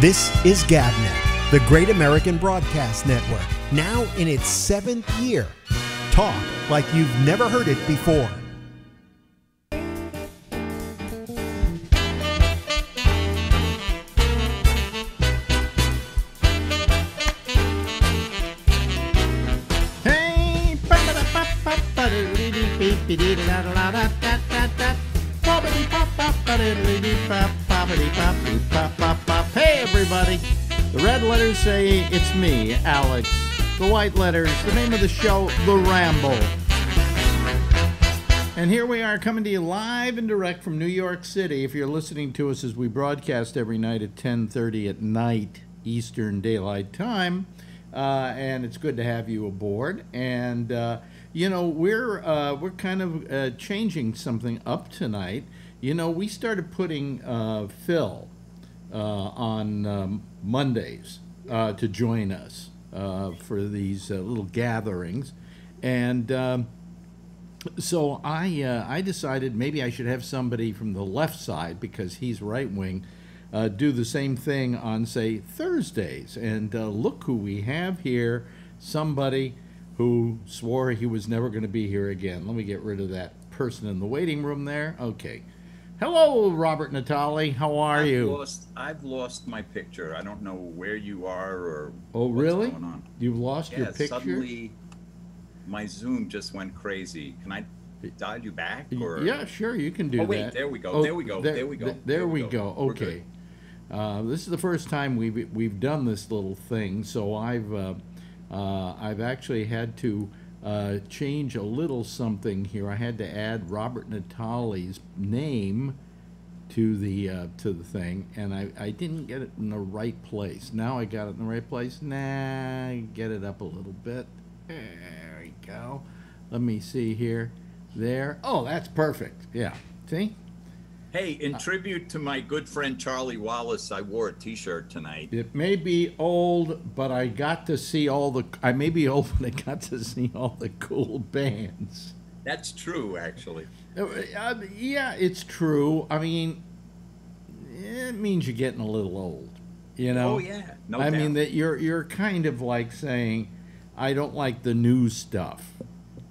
This is GABNet, the Great American Broadcast Network, now in its seventh year. Talk like you've never heard it before. Letters say it's me, Alex. The white letters, the name of the show, The Ramble. And here we are coming to you live and direct from New York City. If you're listening to us as we broadcast every night at 10:30 at night Eastern Daylight Time, uh, and it's good to have you aboard. And uh, you know we're uh, we're kind of uh, changing something up tonight. You know we started putting uh, Phil uh, on um, Mondays uh, to join us uh, for these uh, little gatherings, and. Um, so I uh, I decided maybe I should have somebody from the left side because he's right wing uh, do the same thing on say Thursdays. And look who we have here, somebody who swore he was never going to be here again. Let me get rid of that person in the waiting room there. Okay. Hello, Robert Natali. How are I've you? Lost, I've lost my picture. I don't know where you are or Oh, what's really? going on. You've lost your Yeah, picture? suddenly my Zoom just went crazy. Can I dial you back? Or Yeah, sure, you can do that. Oh, wait, that. there we go, there we go, there we go, there There we we go. go. Okay. Uh, this is the first time we've we've done this little thing, so I've uh, uh, I've actually had to uh, change a little something here. I had to add Robert Natali's name to the uh, to the thing, and I, I didn't get it in the right place. Now I got it in the right place. Nah, get it up a little bit. There we go. Let me see here. There. Oh, that's perfect. Yeah. See? Hey, in tribute to my good friend Charlie Wallace, I wore a T-shirt tonight. It may be old, but I got to see all the. I may be old, but I got to see all the cool bands. That's true, actually. Uh, uh, yeah, it's true. I mean, it means you're getting a little old. You know. Oh yeah, no I doubt. mean that you're you're kind of like saying, I don't like the new stuff.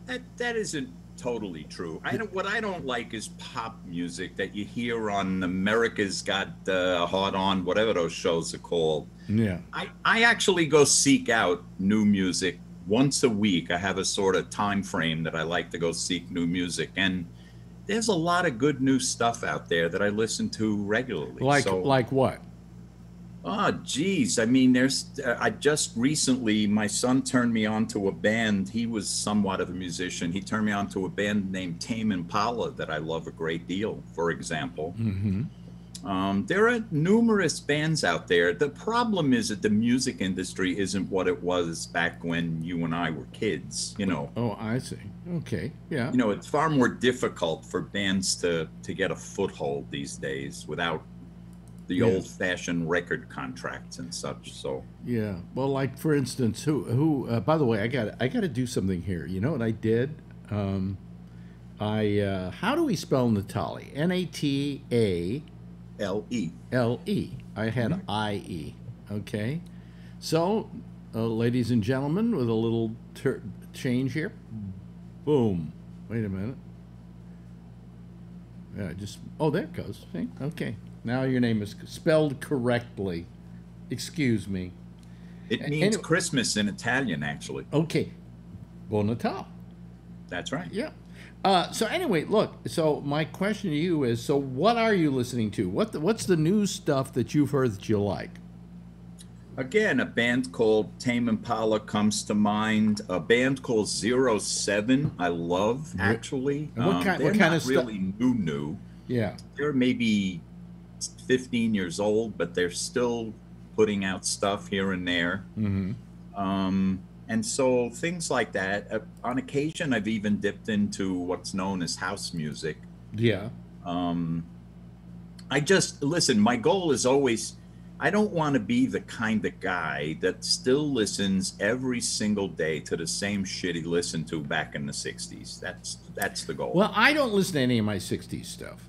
That that isn't totally true. I don't. What I don't like is pop music that you hear on America's Got uh, Hot On, whatever those shows are called. Yeah. I, I actually go seek out new music once a week. I have a sort of time frame that I like to go seek new music, and there's a lot of good new stuff out there that I listen to regularly. Like so, like what? Oh, geez, I mean, there's. Uh, I just recently, my son turned me on to a band. He was somewhat of a musician. He turned me on to a band named Tame Impala that I love a great deal. For example. Mm-hmm. Um, there are numerous bands out there. The problem is that the music industry isn't what it was back when you and I were kids. You know, Oh, I see. Okay. Yeah. you know, it's far more difficult for bands to to get a foothold these days without the Yeah. old-fashioned record contracts and such. So, Yeah. Well, like for instance, who who? Uh, by the way, I got I got to do something here. You know what I did? Um, I uh, how do we spell Natali? N a t a L E. L E. I had I E. Okay. So, uh, ladies and gentlemen, with a little ter- change here. Boom. Wait a minute. Yeah, just oh, there it goes. Okay. Now your name is spelled correctly. Excuse me. It means anyway- Christmas in Italian, actually. Okay. Bon Natal. That's right. Yeah. Uh, so anyway, look. So my question to you is: So what are you listening to? What the, what's the new stuff that you've heard that you like? Again, a band called Tame Impala comes to mind. A band called Zero Seven, I love actually. And what Um, kind- what kind of stu- really new new. Yeah. They're maybe 15 years old, but they're still putting out stuff here and there. Mm-hmm. Um, and so things like that. Uh, on occasion, I've even dipped into what's known as house music. Yeah. Um, I just listen. My goal is always. I don't want to be the kind of guy that still listens every single day to the same shit he listened to back in the '60s. That's that's the goal. Well, I don't listen to any of my '60s stuff.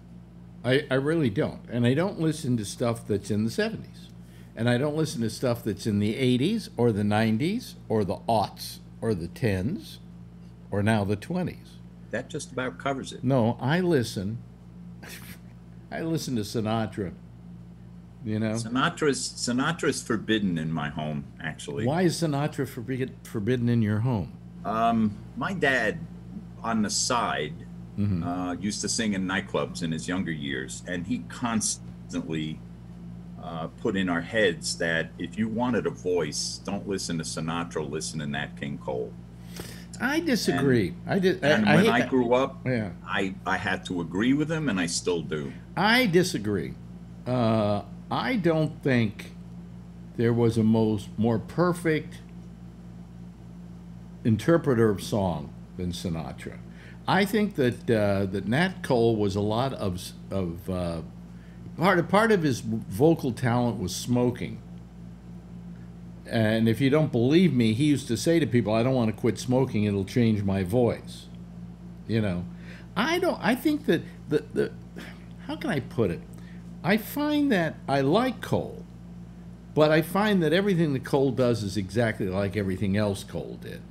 I, I really don't, and I don't listen to stuff that's in the '70s. And I don't listen to stuff that's in the 80s or the 90s or the aughts or the 10s or now the 20s. That just about covers it. No, I listen. I listen to Sinatra. You know? Sinatra's Sinatra's forbidden in my home, actually. Why is Sinatra forbid, forbidden in your home? Um, my dad, on the side, Mm-hmm. uh, used to sing in nightclubs in his younger years, and he constantly uh, put in our heads that if you wanted a voice, don't listen to Sinatra, listen to Nat King Cole. I disagree. I did. And I, I when I that. grew up, Yeah. I, I had to agree with him, and I still do. I disagree. Uh, I don't think there was a most more perfect interpreter of song than Sinatra. I think that uh, that Nat Cole was a lot of of uh, part of part of his vocal talent was smoking. And if you don't believe me, he used to say to people, "I don't want to quit smoking; it'll change my voice." You know, I don't. I think that the the how can I put it? I find that I like Cole, but I find that everything that Cole does is exactly like everything else Cole did.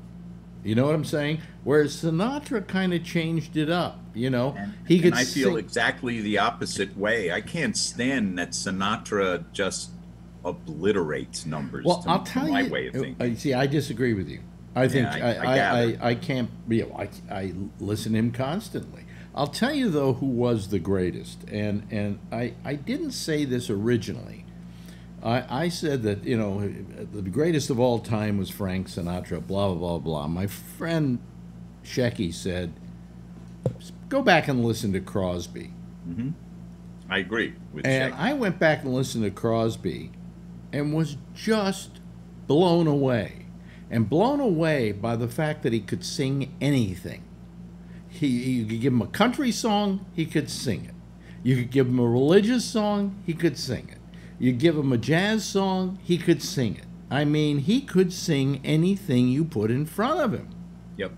You know what I'm saying? Whereas Sinatra kind of changed it up. You know, And, he could and I feel sing- exactly the opposite way. I can't stand that Sinatra just obliterates numbers. Well, I'll tell my you. way of uh, thinking. see, I disagree with you. I think I- I, I I, I. I, can't. You know, I, I listen to him constantly. I'll tell you though who was the greatest, and and I I didn't say this originally. I, I said that you know the greatest of all time was Frank Sinatra. Blah blah blah blah. My friend Shecky said, go back and listen to Crosby. Mm-hmm. I agree with And Shaq. I went back and listened to Crosby and was just blown away. And blown away by the fact that he could sing anything. He, you could give him a country song, he could sing it. You could give him a religious song, he could sing it. You give him a jazz song, he could sing it. I mean, he could sing anything you put in front of him. yep.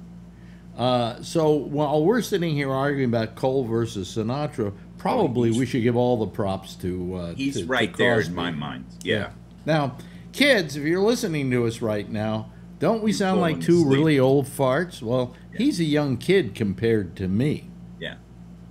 Uh, so while we're sitting here arguing about Cole versus Sinatra, probably we should give all the props to. Uh, He's to- to right there in my mind. Yeah. Now, kids, if you're listening to us right now, don't we sound like two really old farts? Well, he's a young kid compared to me. Yeah.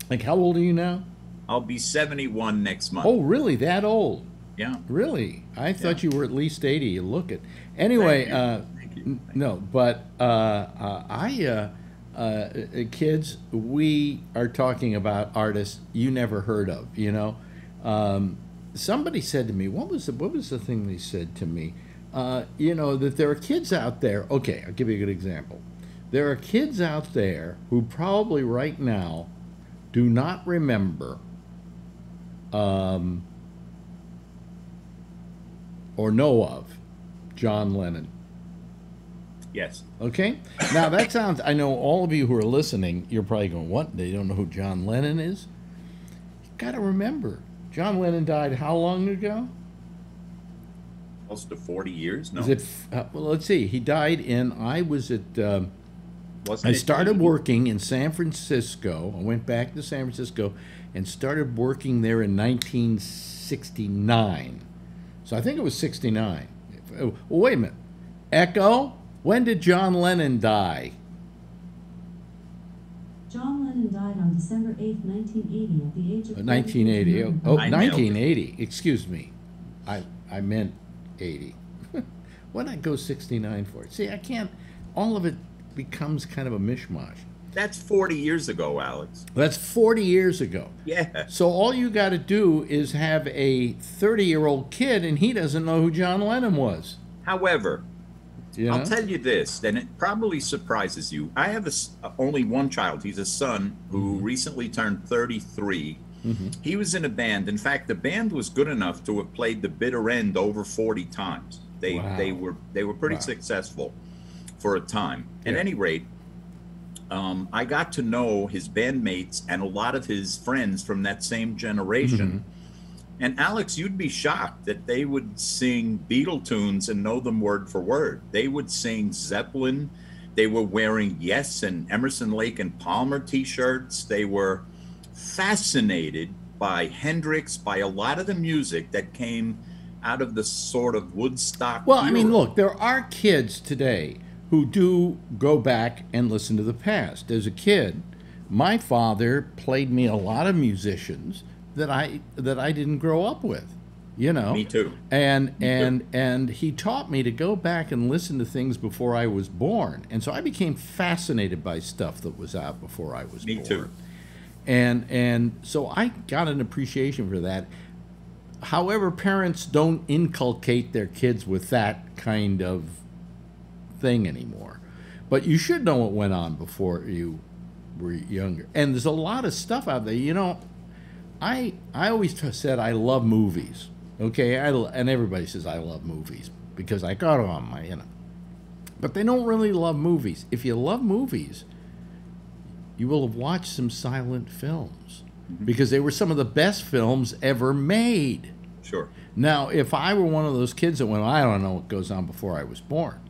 Like, how old are you now? I'll be 71 next month. Oh, really? That old? Yeah. Really? I thought you were at least 80. You look it. Anyway, Thank you. uh, Thank n- no, but uh, uh, I, uh, uh, uh, kids, we are talking about artists you never heard of, you know? Um, somebody said to me, what was the, what was the thing they said to me? Uh, you know, that there are kids out there. Okay, I'll give you a good example. There are kids out there who probably right now do not remember um, or know of John Lennon. Yes. Okay? Now that sounds, I know all of you who are listening, you're probably going, what? They don't know who John Lennon is? You got to remember, John Lennon died how long ago? Close to 40 years? No. Is it, uh, well, let's see. He died in, I was at, um, Wasn't I started 80? working in San Francisco. I went back to San Francisco and started working there in 1969. So I think it was 69. Oh, well, wait a minute. Echo, when did John Lennon die? John Lennon died on December 8, 1980, at the age of uh, 1980. Oh, oh, I nailed it. 1980. Excuse me. I I meant 80. what did I go 69 for? It? See, I can't. All of it becomes kind of a mishmash. That's 40 years ago, Alex. That's 40 years ago. Yeah. So all you got to do is have a 30 year old kid, and he doesn't know who John Lennon was. However, You know? I'll tell you this, and it probably surprises you. I have a s only one child. He's a son who Mm-hmm. recently turned 33. He was in a band. In fact, the band was good enough to have played the bitter end over 40 times. They Wow. they were they were pretty Wow. successful for a time. At Yeah. any rate, um, I got to know his bandmates and a lot of his friends from that same generation. Mm-hmm. And Alex, you'd be shocked that they would sing Beatle tunes and know them word for word. They would sing Zeppelin. They were wearing Yes and Emerson Lake and Palmer t-shirts. They were fascinated by Hendrix, by a lot of the music that came out of the sort of Woodstock. Well, I mean, look, there are kids today who do go back and listen to the past. As a kid, my father played me a lot of musicians that I that I didn't grow up with. You know. Me too. And and and he taught me to go back and listen to things before I was born. And so I became fascinated by stuff that was out before I was Me born. Me too. And and so I got an appreciation for that. However, parents don't inculcate their kids with that kind of thing anymore. But you should know what went on before you were younger. And there's a lot of stuff out there. You know, I I always said I love movies. Okay, I, and everybody says I love movies because I got on my you know. But they don't really love movies. If you love movies, you will have watched some silent films mm-hmm. because they were some of the best films ever made. Sure. Now, if I were one of those kids that went, I don't know what goes on before I was born,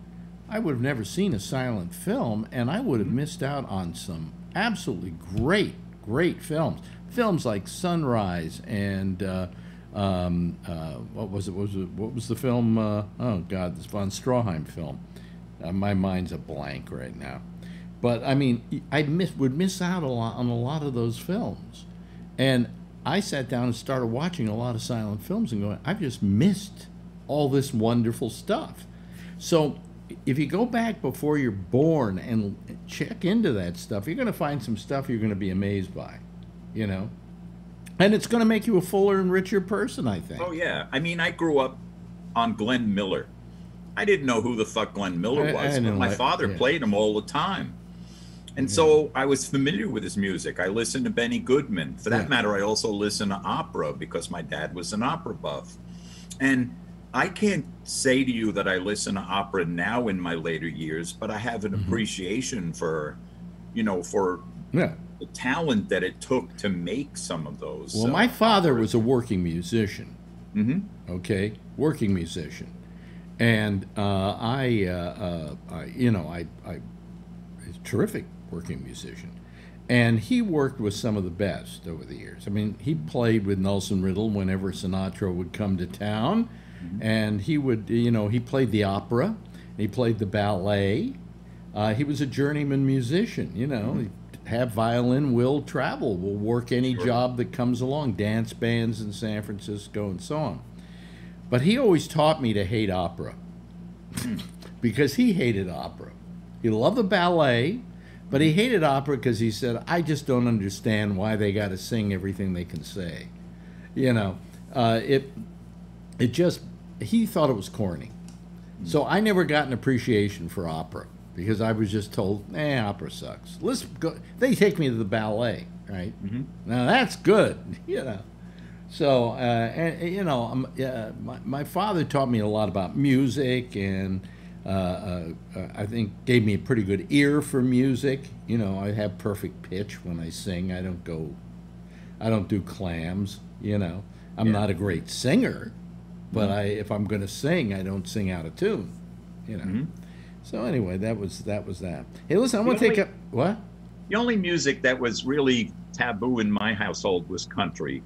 I would have never seen a silent film and I would have missed out on some absolutely great, great films. Films like Sunrise and uh, um, uh, what was it? What was it? What was the film? Uh, oh God, this von Stroheim film. Uh, my mind's a blank right now. But I mean, I miss, would miss out a lot on a lot of those films, and I sat down and started watching a lot of silent films and going, I've just missed all this wonderful stuff. So if you go back before you're born and check into that stuff, you're going to find some stuff you're going to be amazed by, you know. And it's going to make you a fuller and richer person, I think. Oh yeah. I mean, I grew up on Glenn Miller. I didn't know who the fuck Glenn Miller I- I was, but my like- father yeah. played him all the time. And so I was familiar with his music. I listened to Benny Goodman. For that Yeah. matter, I also listened to opera because my dad was an opera buff. And I can't say to you that I listen to opera now in my later years, but I have Mm-hmm. an appreciation for, you know, for Yeah. the talent that it took to make some of those. Well, uh, my father operas. was a working musician. Mhm. Okay, working musician, and uh, I, uh, uh, I, you know, I, I, terrific working musician, and he worked with some of the best over the years. I mean, he played with Nelson Riddle whenever Sinatra would come to town, and he would, you know, he played the opera, he played the ballet. Uh, he was a journeyman musician, you know. He'd have violin, will travel, will work any job that comes along, dance bands in San Francisco and so on. But he always taught me to hate opera because he hated opera. He loved the ballet, but he hated opera because he said, I just don't understand why they got to sing everything they can say. You know, uh, it, it just, he thought it was corny. So I never got an appreciation for opera because I was just told, eh, opera sucks. Let's go. They take me to the ballet, right? Now that's good, you know. So, uh, and, you know, um, uh, my, my father taught me a lot about music and uh, uh, uh, I think gave me a pretty good ear for music. You know, I have perfect pitch when I sing. I don't go, I don't do clams, you know. I'm Yeah. not a great singer, but mm-hmm. I, if I'm going to sing, I don't sing out of tune, you know. Mm-hmm. So anyway, that was that was that. Hey, listen, I want to take up what? The only music that was really taboo in my household was country.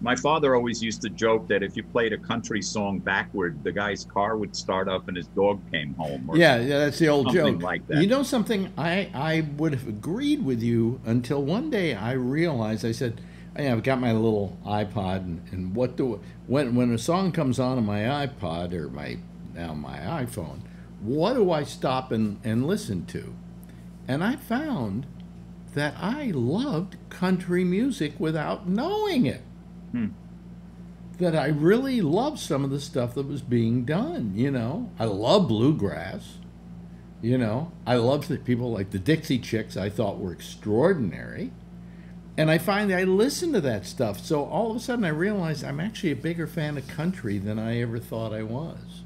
My father always used to joke that if you played a country song backward, the guy's car would start up and his dog came home. Yeah, yeah, that's the old something joke. like that. You know something? I I would have agreed with you until one day I realized. I said, "Hey, I've got my little iPod, and, and what do when when a song comes on on my iPod or my now my iPhone, what do I stop and and listen to?" And I found that I loved country music without knowing it. Hmm. That I really loved some of the stuff that was being done. You know, I love bluegrass. You know, I loved the people like the Dixie Chicks. I thought were extraordinary, and I find that I listen to that stuff. So all of a sudden, I realized I'm actually a bigger fan of country than I ever thought I was.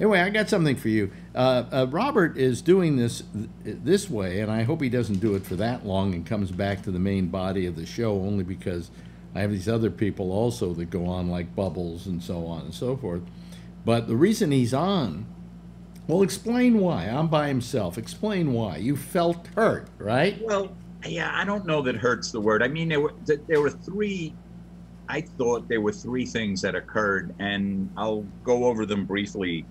Anyway, I got something for you. Uh, uh, Robert is doing this this way, and I hope he doesn't do it for that long and comes back to the main body of the show only because I have these other people also that go on like Bubbles and so on and so forth. But the reason he's on, well, explain why. I'm by himself. Explain why. You felt hurt, right? Well, yeah, I don't know that hurts the word. I mean, there were there were three I thought there were three things that occurred, and I'll go over them briefly.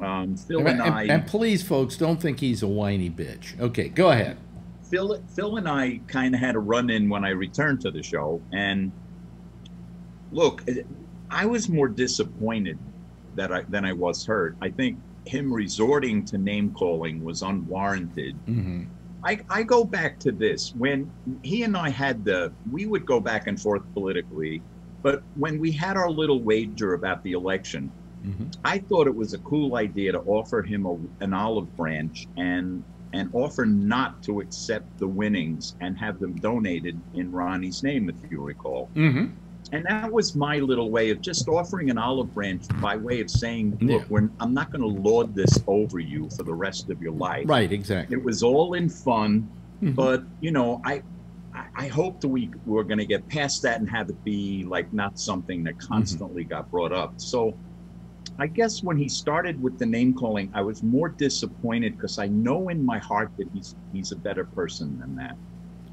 Um, Phil And, and, I, and please, folks, don't think he's a whiny bitch. Okay, go ahead. Phil, Phil and I kind of had a run in when I returned to the show, and look, I was more disappointed that I than I was hurt. I think him resorting to name calling was unwarranted. hmm I, I go back to this. When he and I had the we would go back and forth politically, but when we had our little wager about the election, hmm I thought it was a cool idea to offer him a, an olive branch and and offer not to accept the winnings and have them donated in Ronnie's name, if you recall. hmm And that was my little way of just offering an olive branch by way of saying, Yeah. look, we're, I'm not going to lord this over you for the rest of your life. Right, exactly. It was all in fun, Mhm. but you know, I I- hope that we we're going to get past that and have it be like not something that constantly got brought up. So, I guess when he started with the name calling, I was more disappointed because I know in my heart that he's he's a better person than that.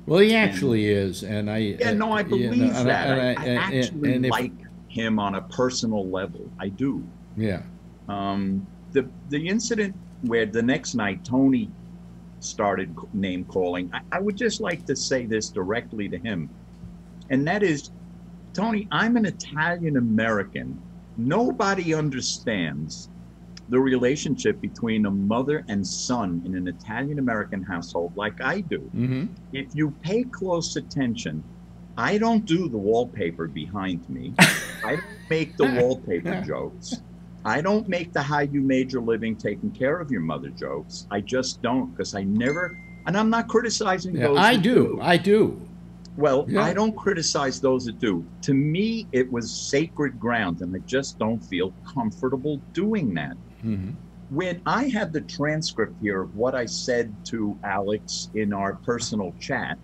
Well, he actually is, and I. Yeah, no, I uh, you know, believe and that. I, and I and- actually and if- like him on a personal level. I do. Yeah. Um, the the incident where the next night Tony started name calling, I, I would just like to say this directly to him, and that is, Tony, I'm an Italian American. Nobody understands the relationship between a mother and son in an Italian American household like I do. hmm If you pay close attention, I don't do the wallpaper behind me. I don't make the wallpaper jokes. I don't make the how you made your living taking care of your mother jokes. I just don't because I never, and I'm not criticizing Yeah, those. I that do. I do. Well, Yeah. I don't criticize those that do. To me, it was sacred ground, and I just don't feel comfortable doing that hmm when I have the transcript here of what I said to Alex in our personal chat,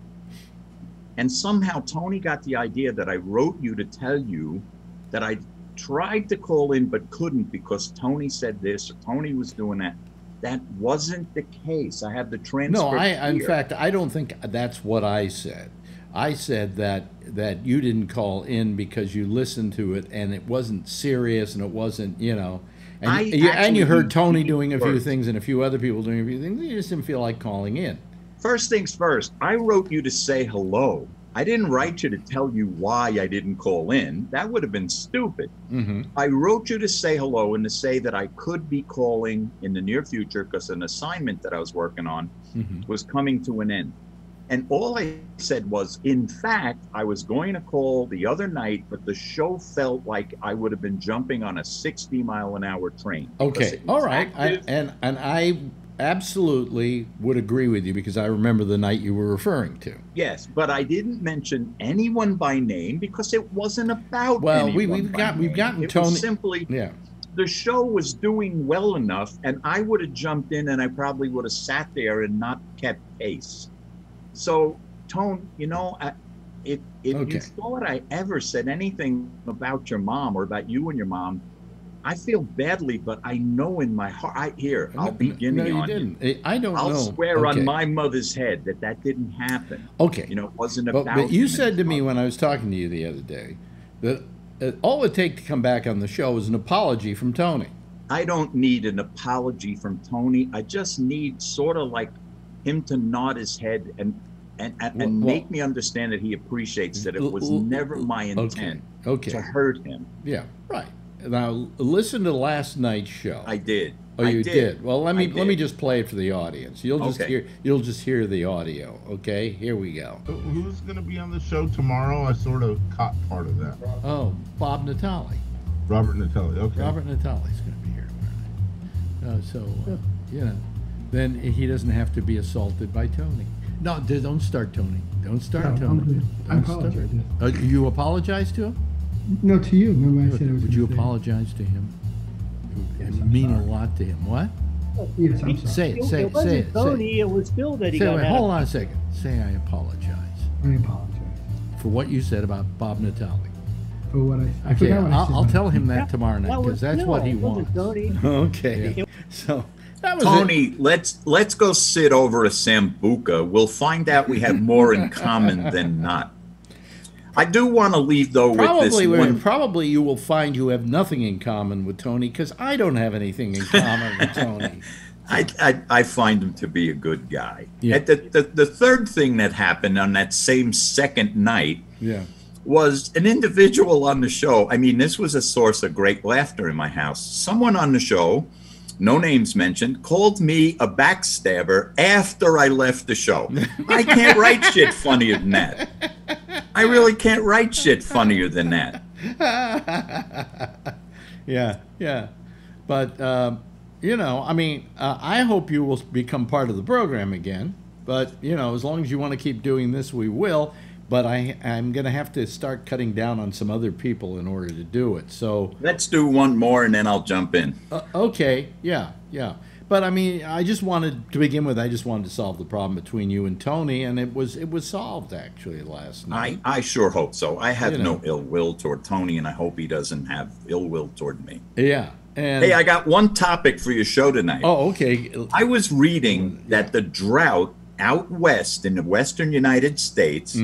and somehow Tony got the idea that I wrote you to tell you that I tried to call in but couldn't because Tony said this or Tony was doing that. That wasn't the case. I have the transcript. No, I. In fact, I don't think that's what I said. I said that that you didn't call in because you listened to it and it wasn't serious and it wasn't, you know. And I you, and you heard Tony doing a few things and a few other people doing a few things. You just didn't feel like calling in. First things first, I wrote you to say hello. I didn't write you to tell you why I didn't call in. That would have been stupid. hmm I wrote you to say hello and to say that I could be calling in the near future because an assignment that I was working on hmm was coming to an end. And all I said was, in fact, I was going to call the other night, but the show felt like I would have been jumping on a 60 mile an hour train. Okay. All right. I, and and I absolutely would agree with you because I remember the night you were referring to. yes, but I didn't mention anyone by name because it wasn't about. Well, we- we've by got- we've name. gotten it Tony- simply Yeah. the show was doing well enough, and I would have jumped in and I probably would have sat there and not kept pace. So, Tone, you know, I, if if Okay. you thought I ever said anything about your mom or about you and your mom, I feel badly, but I know in my heart. I here, I'll be no, guinea you on you. didn't. I- I don't I'll know. swear Okay. on my mother's head that that didn't happen. Okay. You know, it wasn't But, about. but you said to me when I was talking to you the other day that all it take to come back on the show is an apology from Tony. I don't need an apology from Tony. I just need sort of like him to nod his head and and, and, and Well- make me understand that he appreciates that it was l- never my intent Okay. to hurt him. Yeah. Right. Now listen to last night's show. I did. Oh, I you did. Well, let me let me just play it for the audience. You'll just Okay. hear you'll just hear the audio. Okay, here we go. Who's going to be on the show tomorrow? I sort of caught part of that. Oh, Bob Natali. Robert Natali. Okay. Robert Natali's going to be here tomorrow. Uh, so uh, you know, then he doesn't have to be assaulted by Tony. No, don't start Tony. Don't start No, Tony. I'm good. I Don't start. apologize. Uh, you apologize to him? No, to you. Remember I said I was Would you gonna say- apologize to him? It Yes, would I'm mean a sorry. lot to him. What? Yes, I'm sorry. Say it. It, Say it it. wasn't Say Tony, it. it was Phil that he Say got it. mad Hold on a second. Say I apologize I apologize for what you said about Bob Natali. for what I. I Okay, forgot what I I'll, said. I'll tell him that tomorrow night That because was that's what he it wants. wasn't Tony. Okay. So was it. Tony, let's let's go sit over a sambuca. We'll find out we have more in common than not. I do want to leave though with Probably, this will- one. probably you will find you have nothing in common with Tony because I don't have anything in common with Tony. I, I, I find him to be a good guy. Yeah. The, the, the third thing that happened on that same second night Yeah. was an individual on the show. I mean, this was a source of great laughter in my house. Someone on the show, no names mentioned, called me a backstabber after I left the show. I can't write shit funnier than that. I really can't write shit funnier than that. Yeah, yeah. But, um, you know, I mean, uh, I hope you will become part of the program again. But, you know, as long as you want to keep doing this, we will. But I, I'm going to have to start cutting down on some other people in order to do it. So, Let's do one more and then I'll jump in. uh, okay, yeah, yeah. But I mean, I just wanted to begin with. I just wanted to solve the problem between you and Tony, and it was it was solved actually last night. I, I sure hope so. I have You know. no ill will toward Tony, and I hope he doesn't have ill will toward me. yeah, and Hey, I got one topic for your show tonight. oh, okay. I was reading that the drought out west in the western United States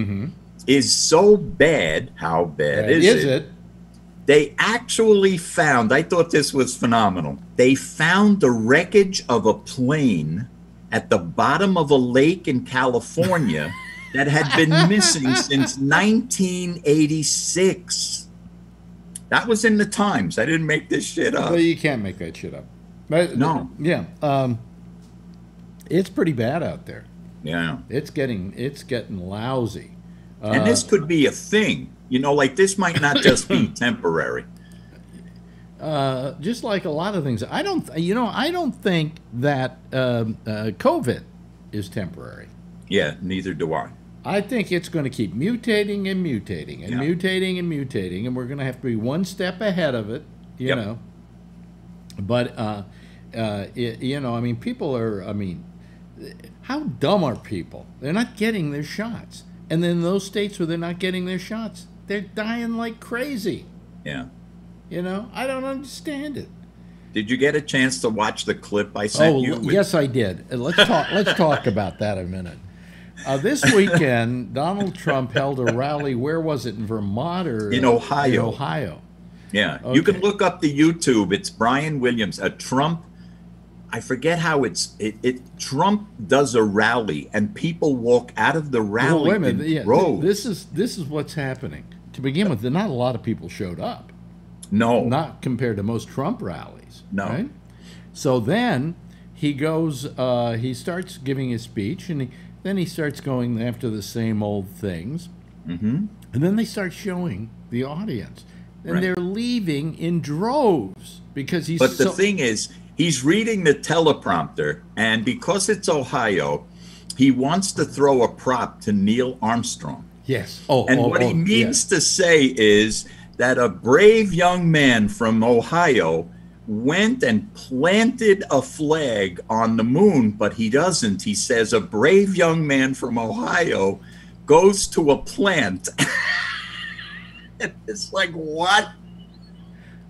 is so bad. How bad is, is it? it? They actually found, I thought this was phenomenal. They found the wreckage of a plane at the bottom of a lake in California that had been missing since 1986. That was in the Times. I didn't make this shit up. Well, you can't make that shit up. But, No. Yeah. Um, it's pretty bad out there. Yeah. It's getting it's getting lousy. And this could be a thing. You know, like this might not just be temporary. Uh, just like a lot of things, I don't. You know, I don't think that um, uh, COVID is temporary. Yeah, neither do I. I think it's going to keep mutating and mutating and Yeah. mutating and mutating, and we're going to have to be one step ahead of it, you Yep. know. But, uh, uh, it, you know, I mean, people are, I mean, how dumb are people? They're not getting their shots. And then those states where they're not getting their shots, they're dying like crazy. Yeah. You know, I don't understand it. Did you get a chance to watch the clip I sent Oh, you? with- yes, I did. Uh, Let's talk. let's talk about that a minute. Uh, this weekend, Donald Trump held a rally. Where was it in Vermont or In Ohio. In Ohio. Yeah. You can look up the YouTube. It's Brian Williams, a Trump. I forget how it's it, it Trump does a rally and people walk out of the rally Well, minute. in Yeah, th- this is this is what's happening. To begin with, not a lot of people showed up. no. Not compared to most Trump rallies. No. Right? So then he goes. Uh, he starts giving his speech, and he, then he starts going after the same old things. Mhm. And then they start showing the audience, and Right. they're leaving in droves because he's. But the so, thing is, he's reading the teleprompter, and because it's Ohio, he wants to throw a prop to Neil Armstrong. yes. Oh, And oh, what oh, he means yeah. to say is that a brave young man from Ohio went and planted a flag on the moon, but he doesn't. He says a brave young man from Ohio goes to a plant. it's like, what?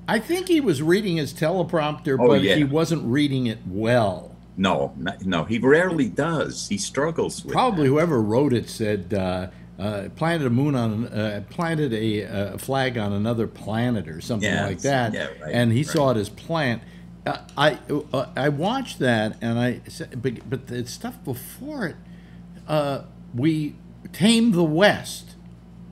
I think he was reading his teleprompter, Oh, but yeah. he wasn't reading it well. No, no, he rarely does. He struggles with Probably that. whoever wrote it said uh, uh, planted a moon on uh, planted a, a flag on another planet or something Yeah, like that, yeah, right, and he right. saw it as plant. Uh, I uh, I watched that and I said, but, but the stuff before it, uh, we tamed the West.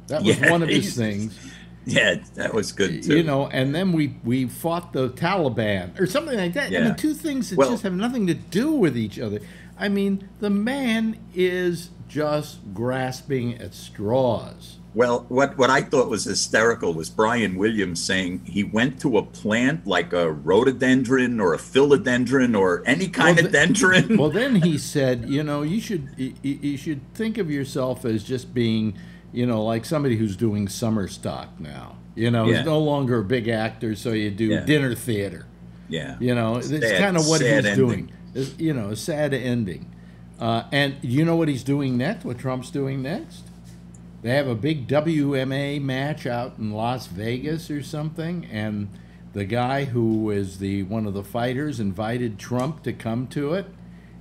That was Yeah, one of his things. Yeah, that was good too. you know, and then we we fought the Taliban or something like that. I mean, two things that Well- just have nothing to do with each other. I mean, the man is just grasping at straws. Well, what, what I thought was hysterical was Brian Williams saying he went to a plant like a rhododendron or a philodendron or any kind Well, of dendron. Well, then he said, you know, you should you, you should think of yourself as just being, you know, like somebody who's doing summer stock now. You know, Yeah. he's no longer a big actor, so you do Yeah. dinner theater. yeah. You know, it's kind of what he's ending. doing. It's, you know, a sad ending. Uh, and you know what he's doing next? What Trump's doing next? They have a big MMA match out in Las Vegas or something, and the guy who is the one of the fighters invited Trump to come to it,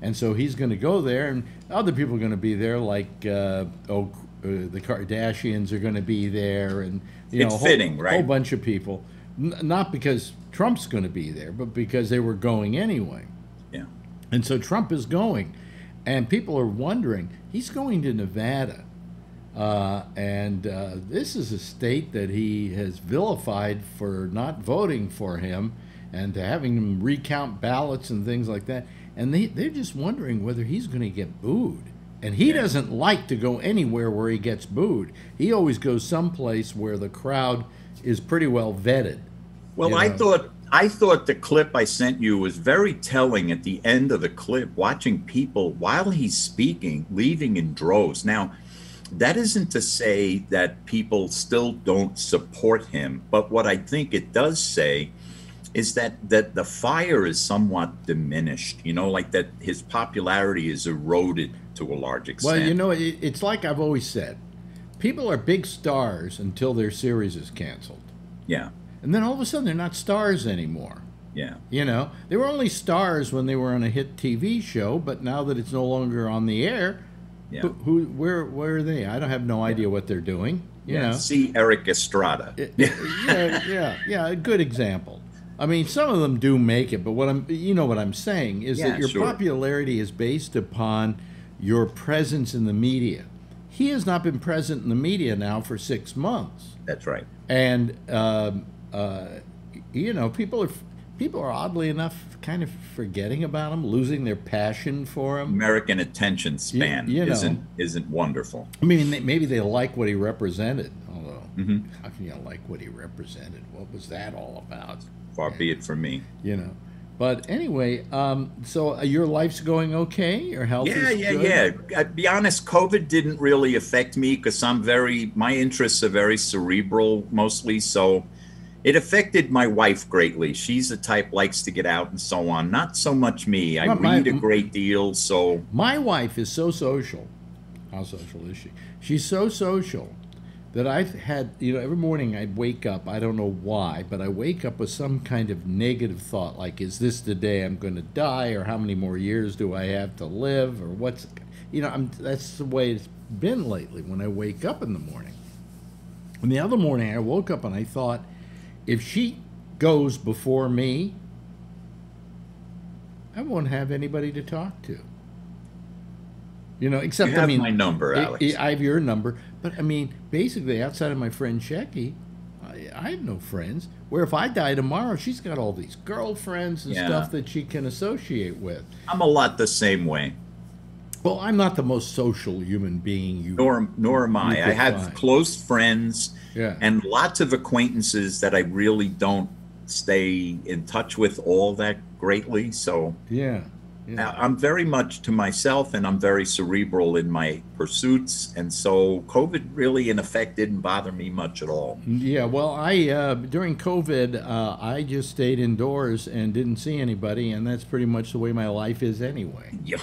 and so he's going to go there, and other people are going to be there, like uh, oh, the Kardashians are going to be there, and you It's know, a whole, fitting, right? whole bunch of people. N- not because Trump's going to be there, but because they were going anyway. Yeah. And so Trump is going, and people are wondering he's going to Nevada. Uh, and uh, this is a state that he has vilified for not voting for him and to having him recount ballots and things like that. And they, they're just wondering whether he's going to get booed. And he doesn't like to go anywhere where he gets booed. He always goes someplace where the crowd is pretty well vetted. Well, you I thought I thought the clip I sent you was very telling at the end of the clip, watching people while he's speaking leaving in droves. Now, that isn't to say that people still don't support him, but what I think it does say is that that the fire is somewhat diminished. You know, like that his popularity is eroded to a large extent. Well, you know, it, it's like I've always said people are big stars until their series is canceled. yeah, And then all of a sudden they're not stars anymore. yeah. You know, they were only stars when they were on a hit TV show, but now that it's no longer on the air, Yeah. who, who where where are they? I don't have no idea what they're doing. You yeah. know, See Erik Estrada. yeah, yeah, yeah, a good example. I mean, some of them do make it, but what I'm, you know, what I'm saying is Yeah, that your sure. popularity is based upon your presence in the media. He has not been present in the media now for six months, That's right. and um, uh, you know, people are people are oddly enough kind of forgetting about him, losing their passion for him. American attention span you know. isn't isn't wonderful. I mean, they, maybe they like what he represented, although Mm-hmm. how can you like what he represented? What was that all about? Far be it from me. you know. But anyway, um, so uh, your life's going okay. Your health Yeah, yeah, good? yeah. I'd be honest, COVID didn't really affect me because I'm very, my interests are very cerebral mostly. So it affected my wife greatly. She's the type likes to get out and so on. Not so much me. I Well, my- read a great deal. So My wife is so social. How social is she? She's so social that I've had, you know, every morning I wake up, I don't know why, but I wake up with some kind of negative thought like, is this the day I'm going to die, or how many more years do I have to live, or what's, you know, I'm, that's the way it's been lately when I wake up in the morning. And the other morning I woke up and I thought, if she goes before me, I won't have anybody to talk to. You know, except you I mean, my number, I- Alex. I, have your number, but I mean, basically, outside of my friend Shecky, I, I have no friends. Where if I die tomorrow, she's got all these girlfriends and Yeah. stuff that she can associate with. I'm a lot the same way. Well, I'm not the most social human being you. Nor, nor am I. I have find. close friends Yeah. and lots of acquaintances that I really don't stay in touch with all that greatly. So yeah. Now, I'm very much to myself and I'm very cerebral in my pursuits. And so COVID really, in effect, didn't bother me much at all. Yeah, well, I uh, during COVID, uh, I just stayed indoors and didn't see anybody, and that's pretty much the way my life is anyway. Yeah,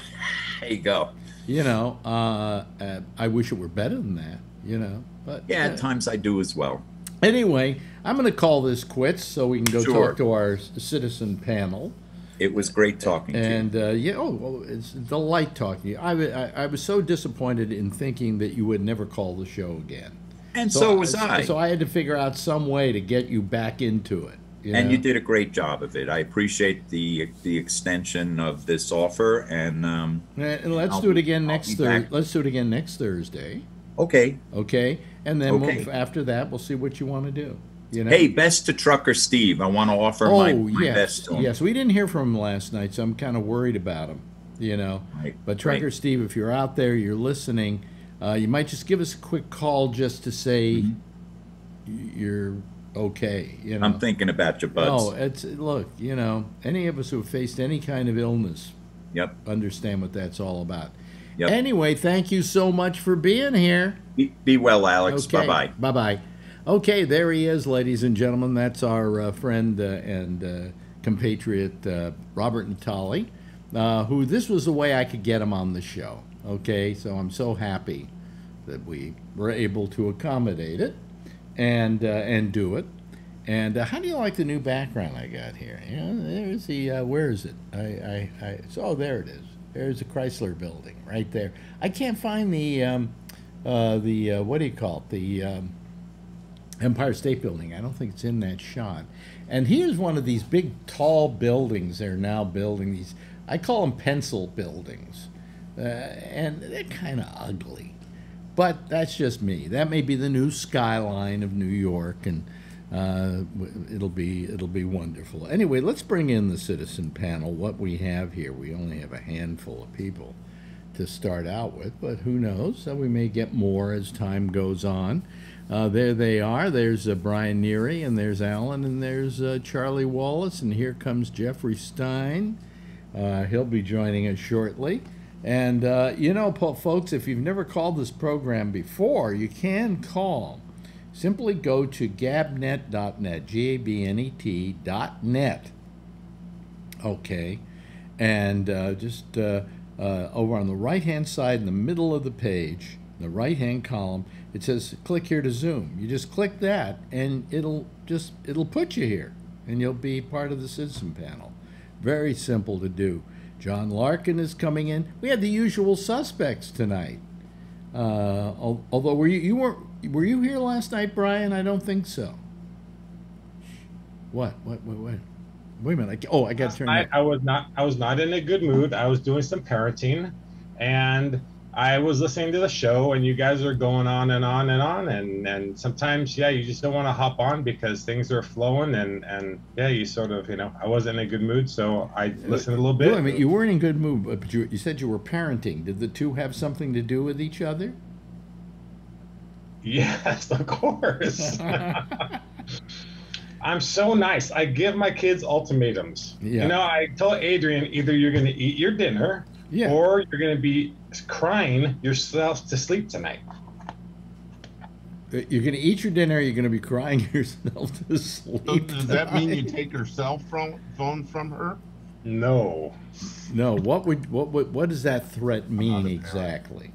there you go. You know, uh, uh, I wish it were better than that. You know, but Yeah, uh, at times I do as well. anyway, I'm going to call this quits so we can go Sure. talk to our citizen panel. It was great talking to you. And uh, yeah, oh, well, it's a delight talking to you. I, I, I was so disappointed in thinking that you would never call the show again. And so, was so, I. So I had to figure out some way to get you back into it. You and know? you did a great job of it. I appreciate the the extension of this offer. And um, And and let's I'll do it again I'll next Thursday. Let's do it again next Thursday. okay, Okay, and then Okay. we'll, after that, we'll see what you want to do. You know. hey, best to Trucker Steve. I want to offer oh my, my yes, best to him. yes. We didn't hear from him last night, so I'm kind of worried about him. You know. Right, But Trucker right. Steve, if you're out there, you're listening, uh, you might just give us a quick call just to say y- you're okay. You know. Mm-hmm. I'm thinking about you, buds. Oh, it's look. You know, any of us who have faced any kind of illness Yep. understand what that's all about. Yep. Anyway, thank you so much for being here. Be, be well, Alex. Bye bye. Bye bye. Okay, there he is, ladies and gentlemen. That's our uh, friend uh, and uh, compatriot uh, Robert Natali, uh, who this was the way I could get him on the show. Okay, so I'm so happy that we were able to accommodate it and uh, and do it. And how do you like the new background I got here? You know, there's the where is it? I, I, I oh there it is. There's the Chrysler Building right there. I can't find the um, the what do you call it? The um, Empire State Building. I don't think it's in that shot. And here's one of these big, tall buildings they're now building. These I call them pencil buildings, uh, and they're kind of ugly. But that's just me. That may be the new skyline of New York, and uh, it'll be it'll be wonderful. Anyway, let's bring in the citizen panel. What we have here, we only have a handful of people to start out with, but who knows? So we may get more as time goes on. Uh, there they are. There's uh, Brian Neary, and there's Alan, and there's uh, Charlie Wallace, and here comes Jeffrey Stein. Uh, he'll be joining us shortly. And uh, you know, folks, if you've never called this program before, you can call. Simply go to gabnet.net, G A B N E T dot net. Okay, and uh, just over on the right hand side in the middle of the page, the right hand column, it says click here to Zoom. You just click that, and it'll just it'll put you here, and you'll be part of the citizen panel. Very simple to do. John Larkin is coming in. We had the usual suspects tonight. Uh, although were you you weren't were you here last night, Brian? I don't think so. What? What? What? What? Wait a minute. I, oh, I got to Last turn. night, I was not I was not in a good mood. I was doing some parenting, and I was listening to the show, and you guys are going on and on and on, and and sometimes yeah, you just don't want to hop on because things are flowing, and and yeah, you sort of you know I wasn't in a good mood, so I listened a little bit. Wait a minute, you weren't in good mood, but you, you said you were parenting. Did the two have something to do with each other? Yes, of course. I'm so nice. I give my kids ultimatums. Yeah. You know, I tell Adrian either you're going to eat your dinner Yeah. or you're going to be crying yourself to sleep tonight. You're going to eat your dinner. You're going to be crying yourself to So sleep. does that mean you take her cell phone phone from her? No. No. What would what would what does that threat mean exactly?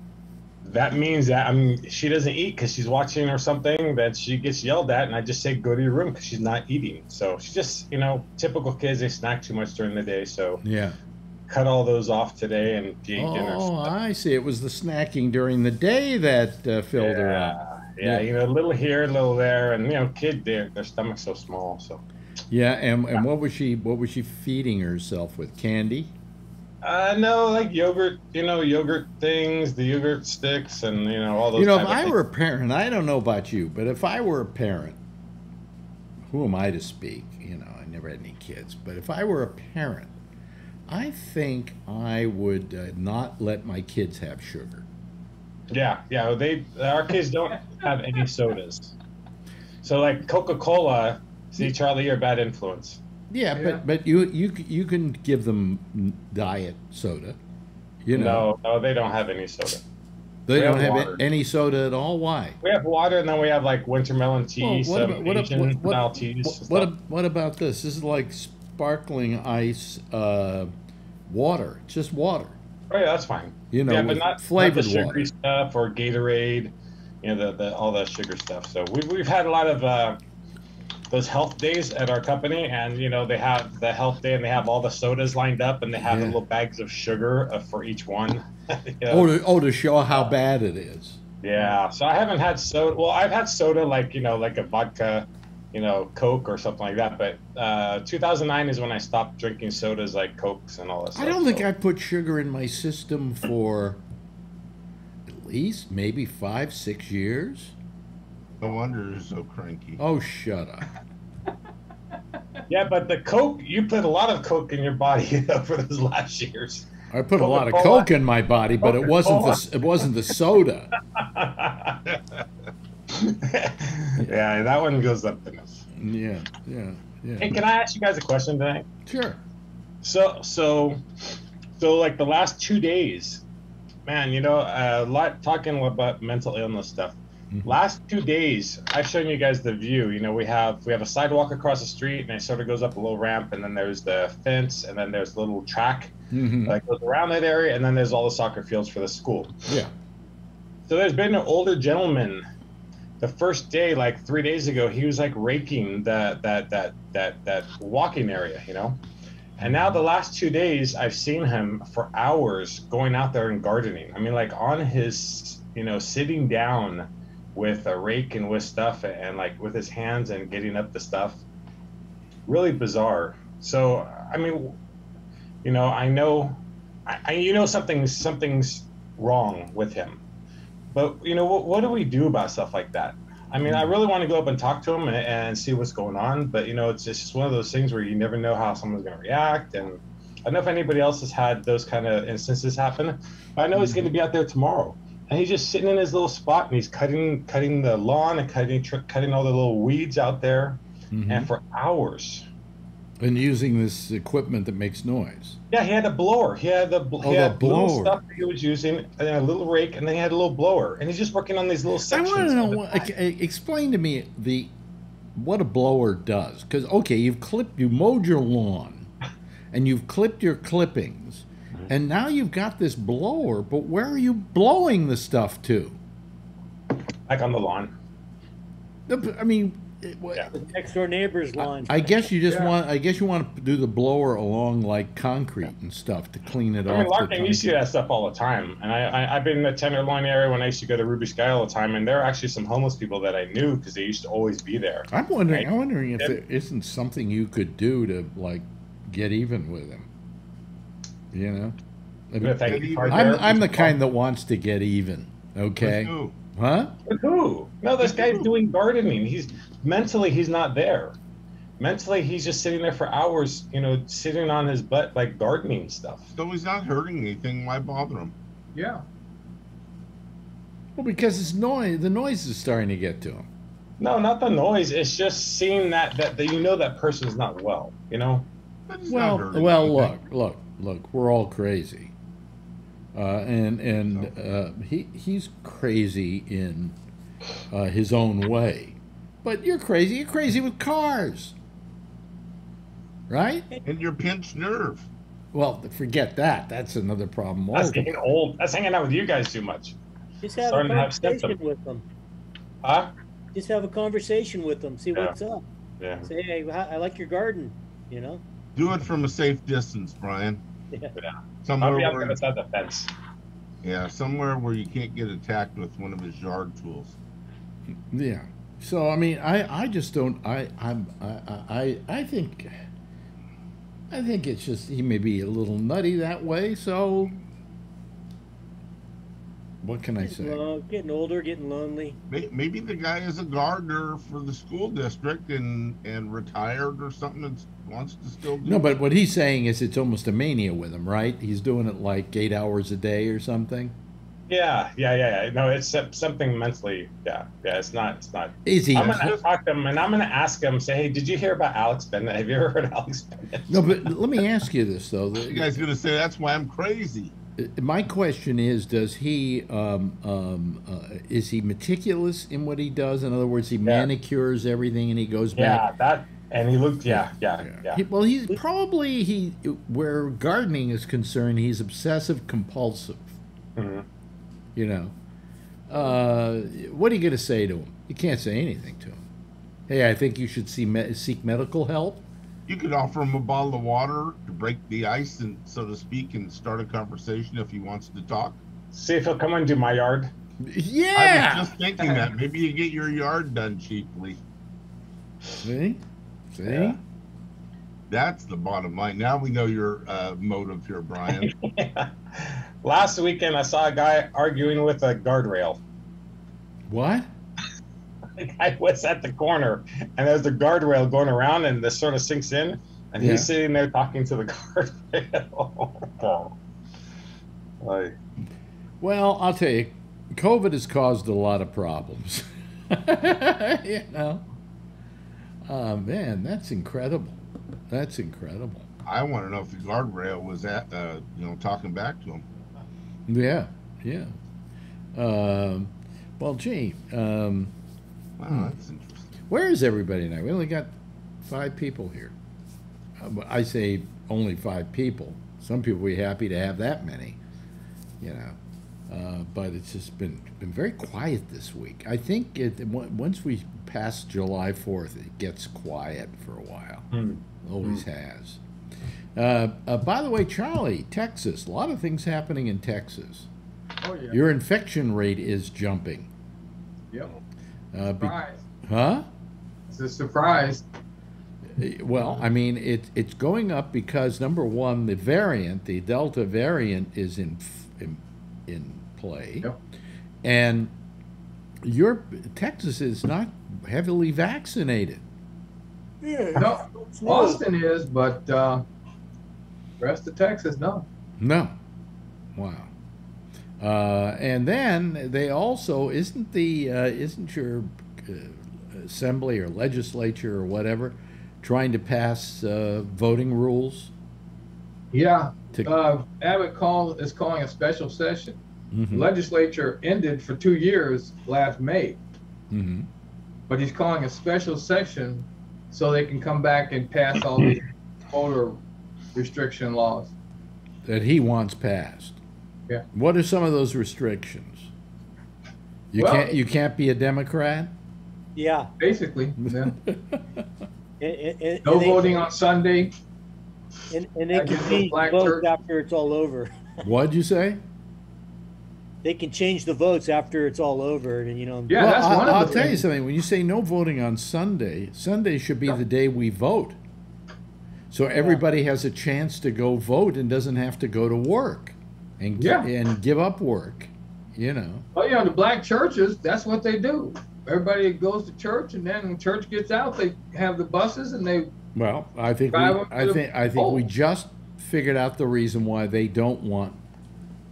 That means that I mean she doesn't eat because she's watching or something. That she gets yelled at, and I just say go to your room because she's not eating. So she's just, you know, typical kids they snack too much during the day. So Yeah. Cut all those off today and eat dinner. Oh, I see. It was the snacking during the day that uh, filled her up. Yeah, Yeah. you know, a little here, a little there, and you know, kid, their their stomach's so small. So, Yeah. And and what was she what was she feeding herself with? Candy? uh, no, like yogurt, you know, yogurt things, the yogurt sticks, and you know, all those. You know, if I things. were a parent, I don't know about you, but if I were a parent, who am I to speak? You know, I never had any kids, but if I were a parent, I think I would uh, not let my kids have sugar. yeah, yeah, they our kids don't have any sodas. So, like Coca Cola, see, Charlie, you're a bad influence. Yeah, Yeah. but but you you you can give them diet soda. You know, No, no, they don't have any soda. they we don't have have any soda at all. Why? We have water, and then we have like winter melon tea, Well, what some about Asian what, what, style teas. what, and what, stuff. what about this? This is like sparkling ice uh, water. Just water. Oh yeah, that's fine. You know, yeah, but not flavored not the sugary water. stuff or Gatorade, you know, the, the all that sugar stuff. So we've we've had a lot of uh, those health days at our company, and you know they have the health day, and they have all the sodas lined up, and they have the Yeah. little bags of sugar uh, for each one. You know? Oh, to, oh, to show how bad it is. Yeah, so I haven't had soda. Well, I've had soda like you know, like a vodka, you know, Coke or something like that. But uh, 2009 is when I stopped drinking sodas like Cokes and all that. I stuff. don't think so- I put sugar in my system for at least maybe five, six years. No wonder you're so cranky. Oh, shut up. Yeah, but the Coke, you put a lot of Coke in your body over those last years. I put a lot of Coke in my body, but it wasn't the it wasn't the soda. yeah, that one goes up the nose. Yeah, yeah, Hey, can I ask you guys a question tonight? Sure. So, so, so, like the last two days, man, you know, a lot talking about mental illness stuff. Mhm. Last two days, I've shown you guys the view. You know, we have we have a sidewalk across the street, and it sort of goes up a little ramp, and then there's the fence, and then there's a little track Mhm. that goes around that area, and then there's all the soccer fields for the school. Yeah. So there's been an older gentleman. The first day, like three days ago, he was like raking that that that that that walking area, you know. And now the last two days, I've seen him for hours going out there and gardening. I mean, like on his you know, sitting down with a rake and with stuff and like with his hands and getting up the stuff. Really bizarre. So I mean, you know, I know, I, I you know something's something's wrong with him, but you know what? What do we do about stuff like that? I mean, I mm-hmm. really want to go up and talk to him and, and see what's going on, but you know, it's just one of those things where you never know how someone's going to react. And I don't know if anybody else has had those kind of instances happen. But I know he's going to mm-hmm. be out there tomorrow, and he's just sitting in his little spot and he's cutting cutting the lawn and cutting tr- cutting all the little weeds out there, and mm-hmm. for hours. And using this equipment that makes noise. Yeah, he had a blower. He had the bl- Oh, he the had little blower. stuff that he was using, and a little rake, and then he had a little blower, and he's just working on these little sections. I sections. want to know what, explain to me the what a blower does. Because okay, you've clipped, you mowed your lawn, and you've clipped your clippings, and now you've got this blower. But where are you blowing the stuff to? like on the lawn. I mean, it- what- Yeah. Next door neighbor's lawn. I guess you just Yeah. want. I guess you want to do the blower along like concrete and stuff to clean it I off. mean, the Larkin, you see that stuff all the time. And I, I, I've been in the Tenderloin area when I used to go to Ruby Skye all the time, and there are actually some homeless people that I knew because they used to always be there. I'm wondering. Right. I'm wondering if Yep. there isn't something you could do to like get even with them. You know. I mean, With that Maybe card I'm. I'm the kind that wants to get even. Okay. Who? Huh? With who? No, this guy's doing gardening. He's mentally he's not there. Mentally, he's just sitting there for hours, you know, sitting on his butt like gardening stuff. So he's not hurting anything. Why bother him? Yeah. Well, because it's noise. The noise is starting to get to him. No, not the noise. It's just seeing that that, that you know that person's not well. You know. But Well, well, look, look, look. We're all crazy. Uh, and and uh, he he's crazy in uh, his own way, but you're crazy. You're crazy with cars, right? And your pinched nerve. Well, forget that. That's another problem. That's altogether. getting old. That's hanging out with you guys too much. Just have starting a to have conversation with them. Huh? Just have a conversation with them. See Yeah. what's up. Yeah. Say, hey, I I like your garden. You know. Do it from a safe distance, Brian. Yeah. Somewhere I'll be where, there beside the fence. yeah, somewhere where you can't get attacked with one of his yard tools. Yeah. So I mean, I I just don't. I I'm I I I think. I think it's just he may be a little nutty that way. So. What can I say? Well, getting older, getting lonely. Maybe the guy is a gardener for the school district and and retired or something and wants to still do. No, but what he's saying is it's almost a mania with him, right? He's doing it like eight hours a day or something. Yeah, yeah, yeah, yeah. No, it's something mentally. Yeah, yeah. It's not. It's not. Is he? I'm gonna talk to him and I'm gonna ask him. Say, hey, did you hear about Alex Bennett? Have you ever heard of Alex Bennett? No, but let me ask you this though. You guys gonna say that's why I'm crazy? My question is: Does he um, um, uh, is he meticulous in what he does? In other words, he manicures everything and he goes back. Yeah, that. And he looked. Yeah, yeah, yeah. He- well, he's probably he where gardening is concerned. He's obsessive compulsive. Mhm. You know, uh, what are you going to say to him? You can't say anything to him. Hey, I think you should see me- seek medical help. You could offer him a bottle of water to break the ice and so to speak and start a conversation if he wants to talk. See if he'll come into my yard. Yeah. I was just thinking that maybe you get your yard done cheaply. See, see. Yeah. That's the bottom line. Now we know your uh, motive here, Brian. Last weekend, I saw a guy arguing with a guardrail. What? The guy was at the corner, and there's the guardrail going around, and this sort of sinks in, and Yeah. he's sitting there talking to the guardrail. like, Well, I'll tell you, COVID has caused a lot of problems. you know. Oh man, that's incredible. That's incredible. I want to know if the guardrail was at, uh, you know, talking back to him. Yeah, yeah. Um, well, gee, um, Wow, that's interesting. where is everybody now? We only got five people here. Uh, I say only five people. Some people will be happy to have that many, you know. Uh, but it's just been been very quiet this week. I think it, once we pass July Fourth, it gets quiet for a while. Hmm. Always has. Uh, uh, by the way, Charlie, Texas, a lot of things happening in Texas. Oh, yeah. Your infection rate is jumping. Yep. Uh, be- Surprise. huh? It's a surprise. Well, I mean, it, it's going up because number one, the variant, the Delta variant, is in in, in play, Yep. and your Texas is not heavily vaccinated. Yeah, No, Austin is, but uh, rest of Texas, no. No. Wow. Uh, and then they also isn't the uh, isn't your uh, assembly or legislature or whatever trying to pass uh, voting rules? Yeah. To- Uh, Abbott call is calling a special session. Mhm. Legislature ended for two years last May, Mhm. but he's calling a special session so they can come back and pass all these voter restriction laws. That he wants passed. Yeah. What are some of those restrictions? You Well- can't you can't be a Democrat. Yeah. Basically, yeah. And, and, and no they, voting on Sunday. And, and they I can guess the change the black votes church- after it's all over. What'd you say? They can change the votes after it's all over, and you know. Yeah, well, that's I, one of I'll the tell you something. When you say no voting on Sunday, Sunday should be the day we vote. So everybody has a chance to go vote and doesn't have to go to work and gi- Yeah. and give up work. You know. Well, you know, the black churches, that's what they do. Everybody goes to church, and then when church gets out, they have the buses and they Well, I think we, I think I think we just figured out the reason why they don't want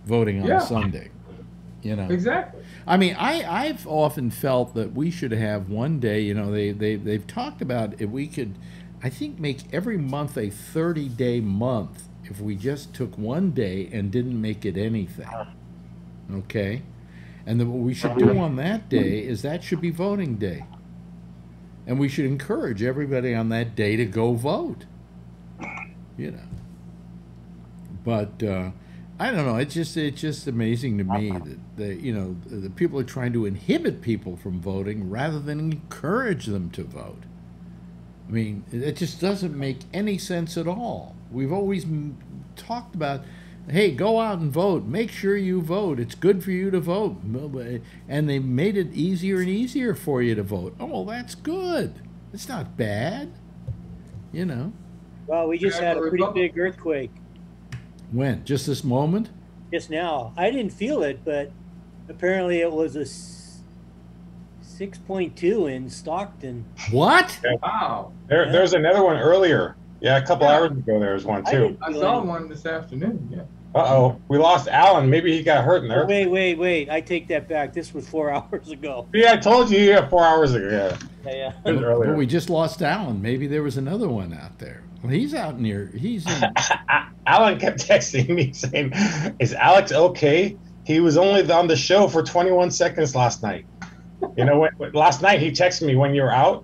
voting on Yeah. Sunday. You know. exactly. I mean, I, I've often felt that we should have one day, you know, they, they, they've talked about if we could, I think, make every month a 30 day month if we just took one day and didn't make it anything. Okay? And then what we should do on that day is that should be voting day. And we should encourage everybody on that day to go vote. You know. But, uh, I don't know. It's just it's just amazing to me that the you know the people are trying to inhibit people from voting rather than encourage them to vote. I mean, it just doesn't make any sense at all. We've always m- talked about, hey, go out and vote. Make sure you vote. It's good for you to vote, uh, and they made it easier and easier for you to vote. Oh, that's good. It's not bad. You know, Well, we just had a pretty big earthquake when just this moment. just now. I didn't feel it, but apparently it was a 6.2 in Stockton. What? Wow. There, Yeah. there's another one earlier. Yeah, a couple Yeah. hours ago there was one too. didn't I saw one this afternoon. Yeah. Uh oh, we lost Alan. Maybe he got hurt in there. wait, wait, wait. I take that back. This was four hours ago. Yeah, I told you. Yeah, four hours ago. Yeah, Yeah, yeah. it was earlier. But we just lost Alan. Maybe there was another one out there. Well, he's out near. He's in. Alan kept texting me saying, "Is Alex okay? He was only on the show for 21 seconds last night. You know, when- last night he texted me when you were out.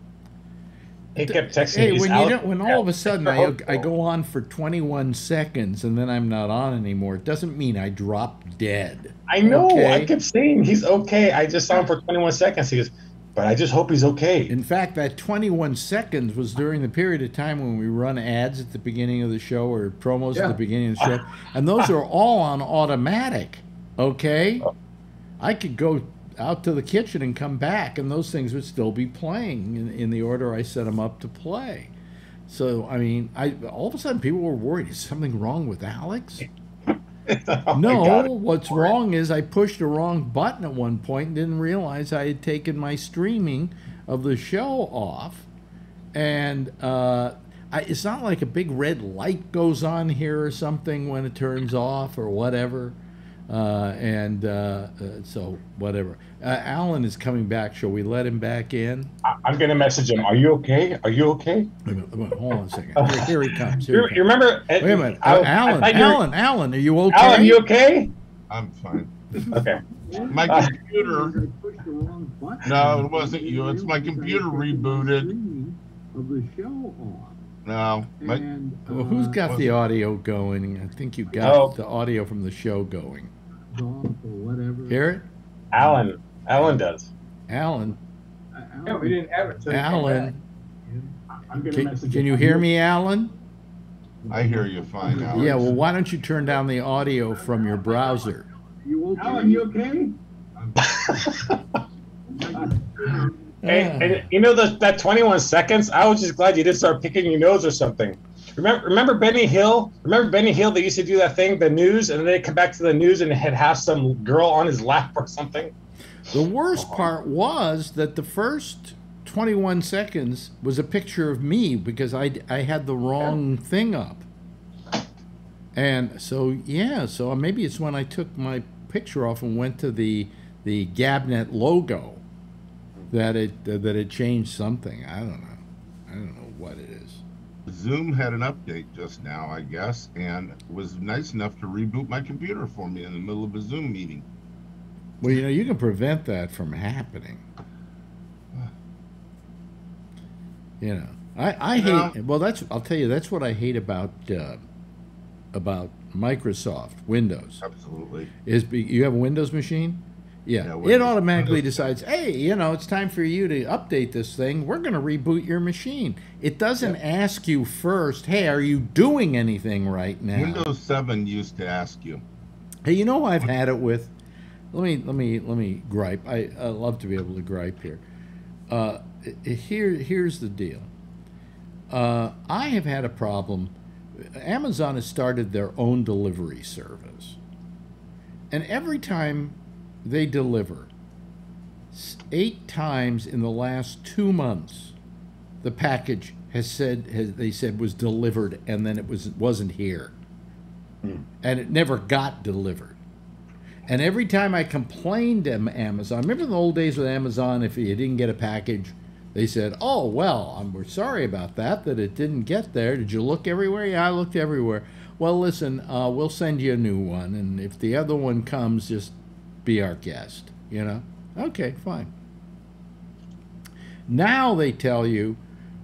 He kept texting hey, me. "Is when you Alex don't, when all of a sudden I, I go on for 21 seconds and then I'm not on anymore, it doesn't mean I drop dead. I know. I kept saying he's okay. I just saw him for 21 seconds. He goes, but I just hope he's okay. In fact, that 21 seconds was during the period of time when we run ads at the beginning of the show or promos at the beginning of the show, and those are all on automatic. Okay, oh. I could go out to the kitchen and come back, and those things would still be playing in, in the order I set them up to play. So, I mean, I all of a sudden people were worried: is something wrong with Alex? Oh no, what's wrong is I pushed the wrong button at one point and didn't realize I had taken my streaming of the show off. And uh, I, it's not like a big red light goes on here or something when it turns off or whatever. Uh, and uh, uh, so, whatever. Uh, Alan is coming back. Shall we let him back in? I- I'm going to message him. Are you okay? Are you okay? Wait wait hold on a second. Here, here he comes. Here You, he you remember? Wait a minute. I- Uh, I Alan, were- Alan, Alan, are you okay? Alan, you okay? I'm fine. Okay. My Uh, computer. pushed the wrong button. No, it wasn't you. It's my computer rebooted. Of the show off. No, my, And, Well, who's uh, got the audio going? I think you got Oh. the audio from the show going. off or whatever. Hear it? Alan. Alan does. Alan, Uh, Yeah, we didn't have it. till he came Alan, I'm gonna can, message can you hear me, Alan? I hear you fine, Alex. Yeah, well, why don't you turn down the audio from your browser? You okay? Alan, you okay? Hey, and you know that that 21 seconds? I was just glad you didn't start picking your nose or something. Remember, remember Benny Hill? Remember Benny Hill? They used to do that thing, the news, and then they come back to the news and had have some girl on his lap or something. The worst uh-huh. part was that the first 21 seconds was a picture of me because I, I had the wrong thing up. And so, yeah, so maybe it's when I took my picture off and went to the, the GABNet logo that it, that it changed something. I don't know. I don't know what it is. Zoom had an update just now, I guess, and was nice enough to reboot my computer for me in the middle of a Zoom meeting. Well, you know, you can prevent that from happening. You know, I, I Yeah. hate. Well, that's I'll tell you. That's what I hate about uh, about Microsoft Windows. Absolutely. Is be, you have a Windows machine? Yeah, Yeah, it automatically Windows decides, hey, you know, it's time for you to update this thing. We're going to reboot your machine. It doesn't ask you first, hey, are you doing anything right now? Windows 7 used to ask you. Hey, you know I've had it with? Let me let me let me gripe. I, I love to be able to gripe here. Uh, here here's the deal. Uh, I have had a problem. Amazon has started their own delivery service, and every time they deliver, eight times in the last two months, the package has said has, they said was delivered, and then it was wasn't here and it never got delivered. And every time I complained to Am- Amazon, remember in the old days with Amazon, if you didn't get a package, they said, "Oh well, I'm, we're sorry about that. That it didn't get there. Did you look everywhere? Yeah, I looked everywhere. Well, listen, uh, we'll send you a new one, and if the other one comes, just be our guest. You know? Okay, fine. Now they tell you,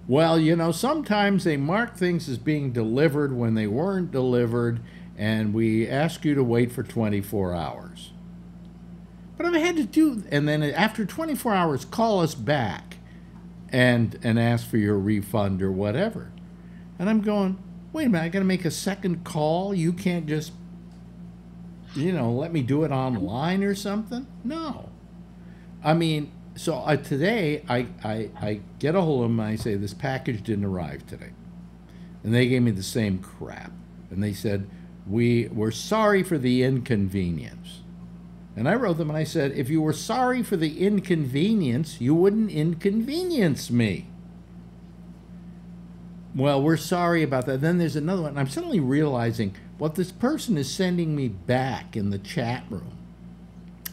well, you know, sometimes they mark things as being delivered when they weren't delivered, and we ask you to wait for 24 hours. But I've had to do, and then after 24 hours, call us back and and ask for your refund or whatever. And I'm going, wait a minute, I got to make a second call. You can't just, you know, let me do it online or something. No. I mean, so uh, today I, I, I get a hold of them and I say, this package didn't arrive today. And they gave me the same crap. And they said, we, we're sorry for the inconvenience. And I wrote them and I said, if you were sorry for the inconvenience, you wouldn't inconvenience me. Well, we're sorry about that. Then there's another one. I'm suddenly realizing what this person is sending me back in the chat room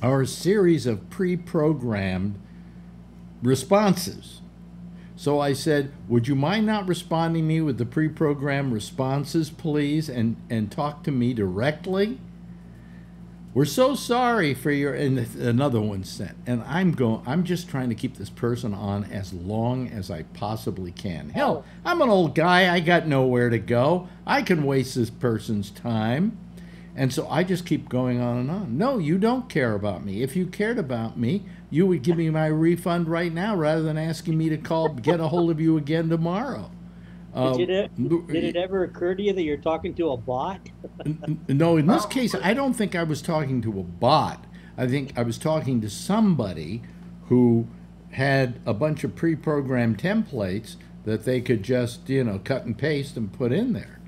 are a series of pre programmed responses. So I said, Would you mind not responding me with the pre programmed responses, please, and, and talk to me directly? We're so sorry for your and another one sent. And I'm going I'm just trying to keep this person on as long as I possibly can. Hell, oh. I'm an old guy, I got nowhere to go. I can waste this person's time. And so I just keep going on and on. No, you don't care about me. If you cared about me, you would give me my refund right now rather than asking me to call get a hold of you again tomorrow. Uh, did, it, did it ever occur to you that you're talking to a bot? No, in this case, I don't think I was talking to a bot. I think I was talking to somebody who had a bunch of pre programmed templates that they could just, you know, cut and paste and put in there.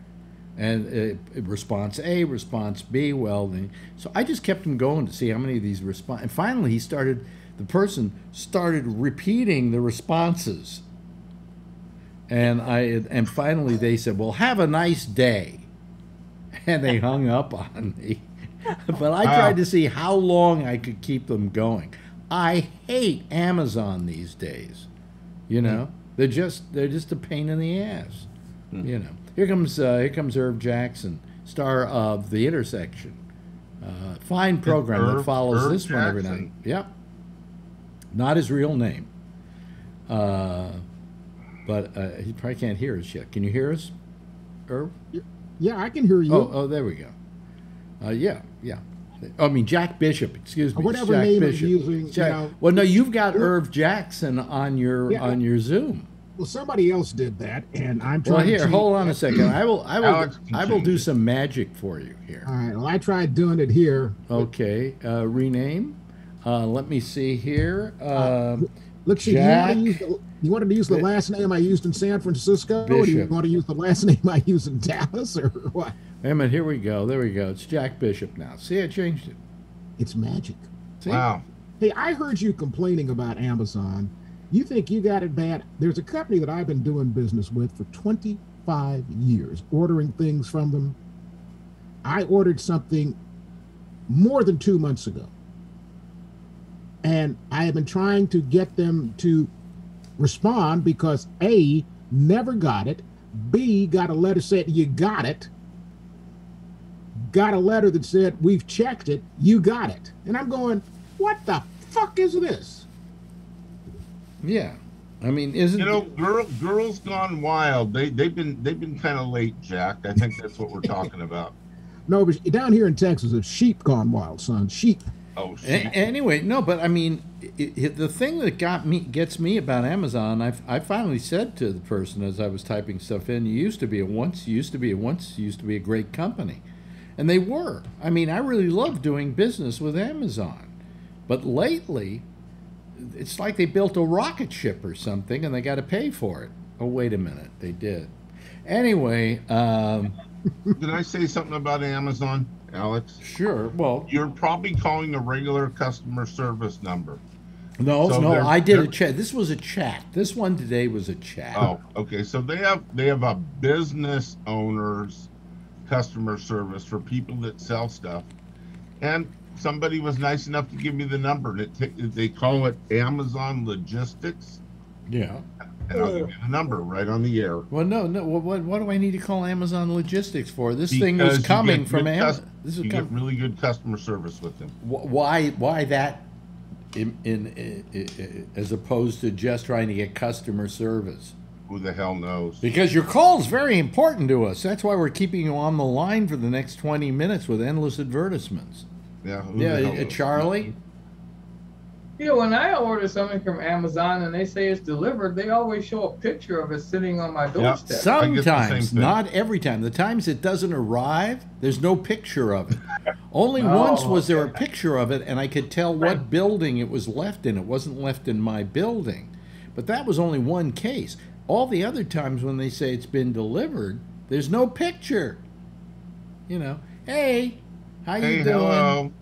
And uh, response A, response B, well, the, so I just kept him going to see how many of these respond. And finally, he started, the person started repeating the responses. And I, and finally they said, well, have a nice day and they hung up on me. but I tried to see how long I could keep them going. I hate Amazon these days. You know, they're just they're just a pain in the ass. You know, here comes uh, here comes Irv Jackson, star of The Intersection. Uh, fine program that follows Irv this one every night. Yep, not his real name. Uh, but uh, he probably can't hear us yet. Can you hear us, Irv? Yeah, I can hear you. Oh, oh, there we go. Uh, yeah, yeah. I mean Jack Bishop. Excuse me. Whatever Jack name Bishop. using, you Jack- know. well, no, you've got Irv Jackson on your Yeah. on your Zoom. Well, somebody else did that, and I'm trying. Well, here, to hold on a second. I will, I will, Alex I will do some magic for you here. All right. Well, I tried doing it here. Okay, uh, rename. Uh, let me see here. Uh, Let's see. You, want Jack to use the, you wanted to use the last name I used in San Francisco, or do you want to use the last name I used in Dallas, or what? wait a minute. Here we go. There we go. It's Jack Bishop now. See, I changed it. It's magic. See? Wow. Hey, I heard you complaining about Amazon. You think you got it bad? There's a company that I've been doing business with for 25 years, ordering things from them. I ordered something more than two months ago. And I have been trying to get them to respond because A, never got it, B, got a letter saying you got it, got a letter that said we've checked it, you got it. And I'm going, what the fuck is this? Yeah. I mean, isn't You know, girl, girls gone wild. They they've been they've been kind of late, Jack. I think that's what we're talking about. No, but down here in Texas, it's sheep gone wild, son. Sheep. Oh, A- anyway, no, but I mean, it, it, the thing that got me gets me about Amazon, I I finally said to the person as I was typing stuff in, you used to be a once, you used to be a once, you used to be a great company, and they were. I mean, I really love doing business with Amazon, but lately, it's like they built a rocket ship or something, and they got to pay for it. Oh, wait a minute, they did. Anyway, um, Did I say something about Amazon, Alex? sure. Well, You're probably calling a regular customer service number. no, So no, I did a chat. This was a chat. This one today was a chat. Oh, okay. So they have they have a business owners customer service for people that sell stuff, and somebody was nice enough to give me the number. And it they call it Amazon Logistics, Yeah. And I'll give you the number right on the air. Well, no, no. What, what, what do I need to call Amazon Logistics for? This thing Because was you coming from Amazon. This You is get really good customer service with them. why, why that, in, in, i- i- as opposed to just trying to get customer service? Who the hell knows? Because your call is very important to us. That's why we're keeping you on the line for the next twenty minutes with endless advertisements. Yeah, who Yeah, uh? Charlie. Yeah, when I order something from Amazon and they say it's delivered, they always show a picture of it sitting on my doorstep. I get the same Sometimes, not every time. The times it doesn't arrive, there's no picture of it. Only Oh, once was there a picture of it, and I could tell what building it was left in. It wasn't left in my building. But that was only one case. All the other times when they say it's been delivered, there's no picture. You know, hey, how you Hey, doing? hello.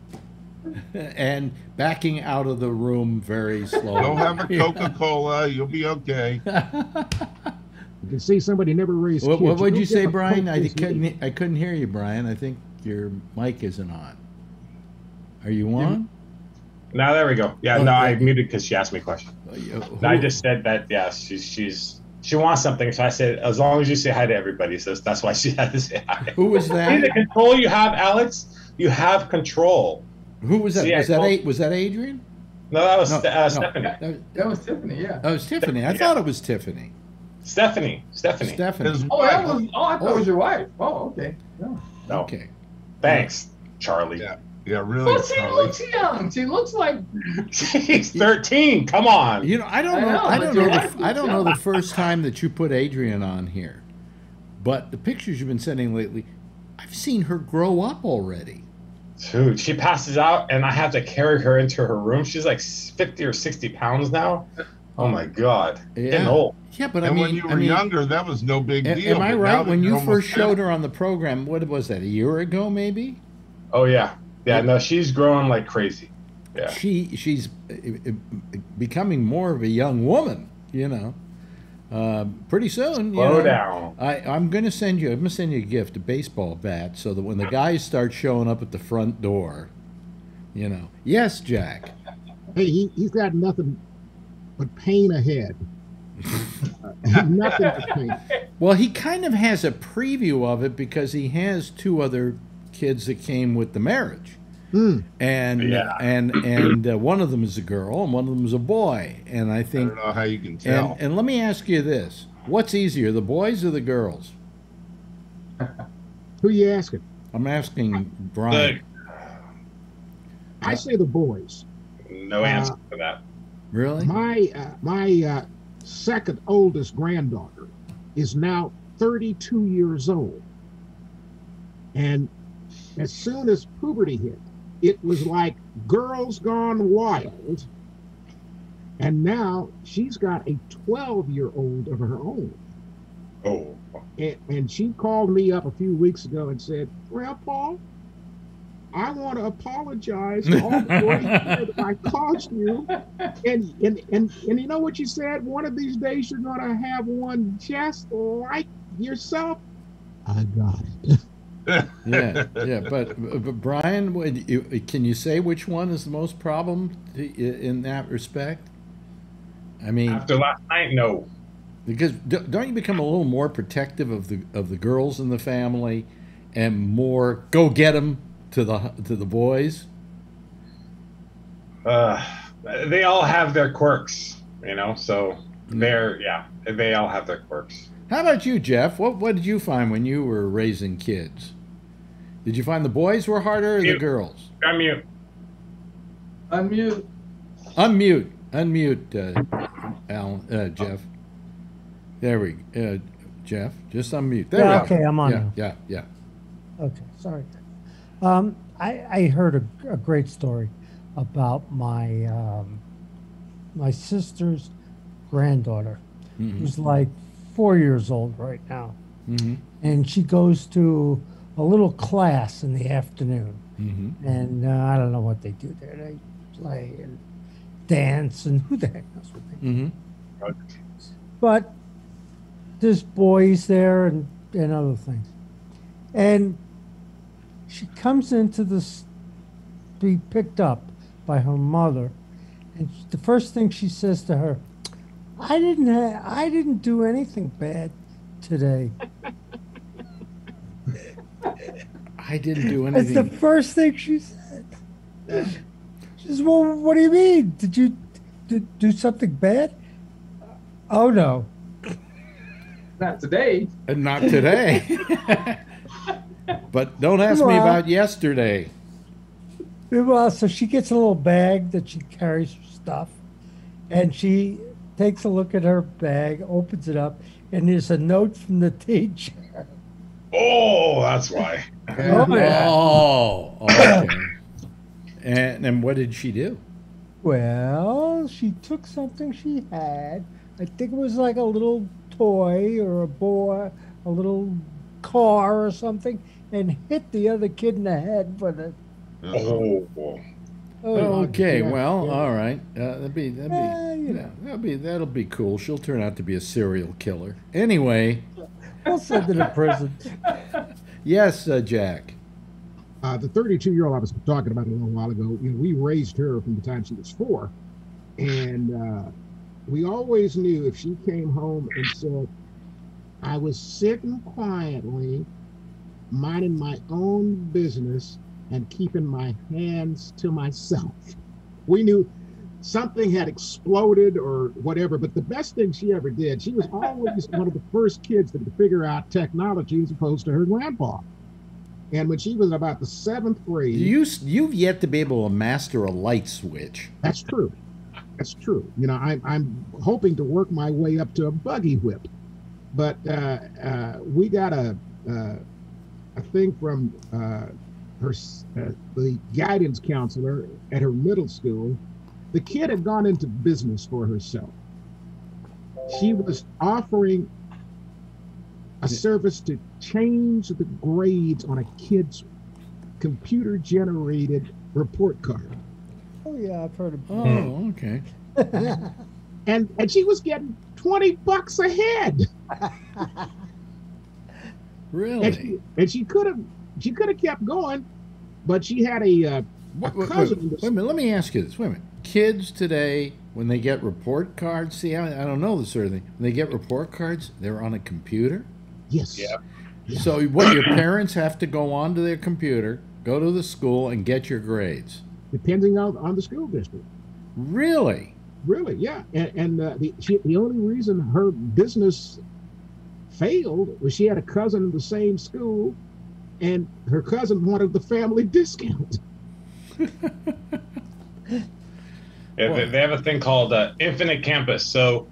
And backing out of the room very slowly. Go have a Coca Cola. You'll be okay. You can see somebody never raised What, kids. what would don't you say, Brian? I couldn't. I couldn't hear you, Brian. I think your mic isn't on. Are you on? Now there we go. Yeah, Oh, no, I okay. muted because she asked me a question. Uh, you- No, I just said that. Yeah, she's she's she wants something. So I said, as long as you say hi to everybody, so that's why she had to say hi. Who was that? See the control you have, Alex. You have control. Who was that? See, I Was that told- a, was that Adrian? No, that was No, uh, no. Stephanie. That was, That was Tiffany, yeah. that was Tiffany. I Yeah. thought it was Tiffany. Stephanie. Stephanie. Stephanie. Oh, that was. Oh, I thought it was your wife. Oh, okay. No. No, Okay. thanks, Charlie. Yeah. Yeah, really. Well, she Charlie. looks young. She looks like. She's thirteen. Come on. You know, I don't I know. know, I don't know. The, I don't know the first time that you put Adrian on here, but the pictures you've been sending lately, I've seen her grow up already. Dude, she passes out, and I have to carry her into her room. She's like fifty or sixty pounds now. Oh my god, getting old. Yeah, but and I mean, when you were I mean, younger, that was no big a- deal. am I but right? When you're you first showed her on the program, what was that? A year ago, maybe? Oh yeah, yeah. No, she's growing like crazy. Yeah. she she's uh, uh, becoming more of a young woman you know uh, pretty soon you know, down. I, i'm going to send you i'm going to send you a gift a baseball bat so that when the guys start showing up at the front door you know yes jack Hey, he, he's got nothing but pain ahead. Uh, nothing but pain. well he kind of has a preview of it because he has two other kids that came with the marriage Hmm. and Yeah. and and uh, one of them is a girl and one of them is a boy and i I think don't know how you can tell. And, and let me ask you this: What's easier, the boys or the girls? Who are you asking? I'm asking Brian. I say the boys. No answer for that. Really? My uh, my uh, second oldest granddaughter is now 32 years old. And as soon as puberty hit, it was like girls gone wild. And now she's got a 12 year old of her own. Oh, And, and she called me up a few weeks ago and said, Grandpa, I want to apologize for all the great that I caused you. And, and and and you know what you said? One of these days you're gonna have one just like yourself. I got it. yeah, yeah. But, but Brian, would you, can you say which one is the most problem in that respect? I mean, after last night, no. because don't you become a little more protective of the of the girls in the family, and more go get them to the to the boys? Uh, they all have their quirks, you know. So they're yeah, they all have their quirks. How about you, Jeff? What what did you find when you were raising kids? Did you find the boys were harder or the Mute. girls? Unmute. Unmute. Unmute, unmute, uh, Alan, uh, Jeff. There we, uh, Jeff, just unmute. There Yeah, we go. okay, I'm on Yeah, now. yeah, yeah. Okay, sorry. Um, I, I heard a, a great story about my um, my sister's granddaughter, Mhm. who's like four years old right now, Mm-hmm. and she goes to a little class in the afternoon, Mm-hmm. and uh, I don't know what they do there. They play and dance, and who the heck knows what they do. Mm-hmm. but there's boys there and, and other things. And she comes into this, to be picked up by her mother, and the first thing she says to her, "I didn't, ha- I didn't do anything bad today." I didn't do anything. That's the first thing she said. She says, "Well, what do you mean? Did you d- do something bad?" Oh no. Not today. And not today. but don't ask me about yesterday. Well, so she gets a little bag that she carries her stuff, and she takes a look at her bag, opens it up, and there's a note from the teacher. Oh, that's why. Oh, yeah. Oh, okay. and and what did she do? Well, she took something she had. I think it was like a little toy or a boy, a little car or something, and hit the other kid in the head with it. Oh, Oh, okay, yeah, well, yeah. all right. Uh, that'd be that'd be, Eh, you yeah, know. that'll be that'll be cool. She'll turn out to be a serial killer. Anyway, We'll send her to prison. yes, uh, Jack. Uh, the 32 year old I was talking about a little while ago, you know, we raised her from the time she was four. And uh, we always knew if she came home and said, I was sitting quietly, minding my own business and keeping my hands to myself, we knew something had exploded or whatever. But the best thing she ever did, she was always one of the first kids to figure out technology as opposed to her grandpa. And when she was about the seventh grade, You you've yet to be able to master a light switch. that's true. That's true. You know, I'm I'm hoping to work my way up to a buggy whip, but uh, uh, we got a uh, a thing from uh, her uh, the guidance counselor at her middle school. The kid had gone into business for herself. She was offering a service to change the grades on a kid's computer generated report card. Oh yeah, I've heard of. Oh, okay. and and she was getting 20 bucks a head and Really? she, and she could have she could have kept going but she had a, uh, a Wait, wait, cousin wait, that's- wait a minute. Let me ask you this. Wait a minute. Kids today, when they get report cards, see, I, I don't know this sort of thing. When they get report cards, they're on a computer. yes Yeah. So what? Your parents have to go onto their computer, go to the school, and get your grades. depending on, on the school district Really? really yeah and, and uh, the, she, the only reason her business failed was she had a cousin in the same school and her cousin wanted the family discount Yeah, they, they have a thing called uh, Infinite Campus. So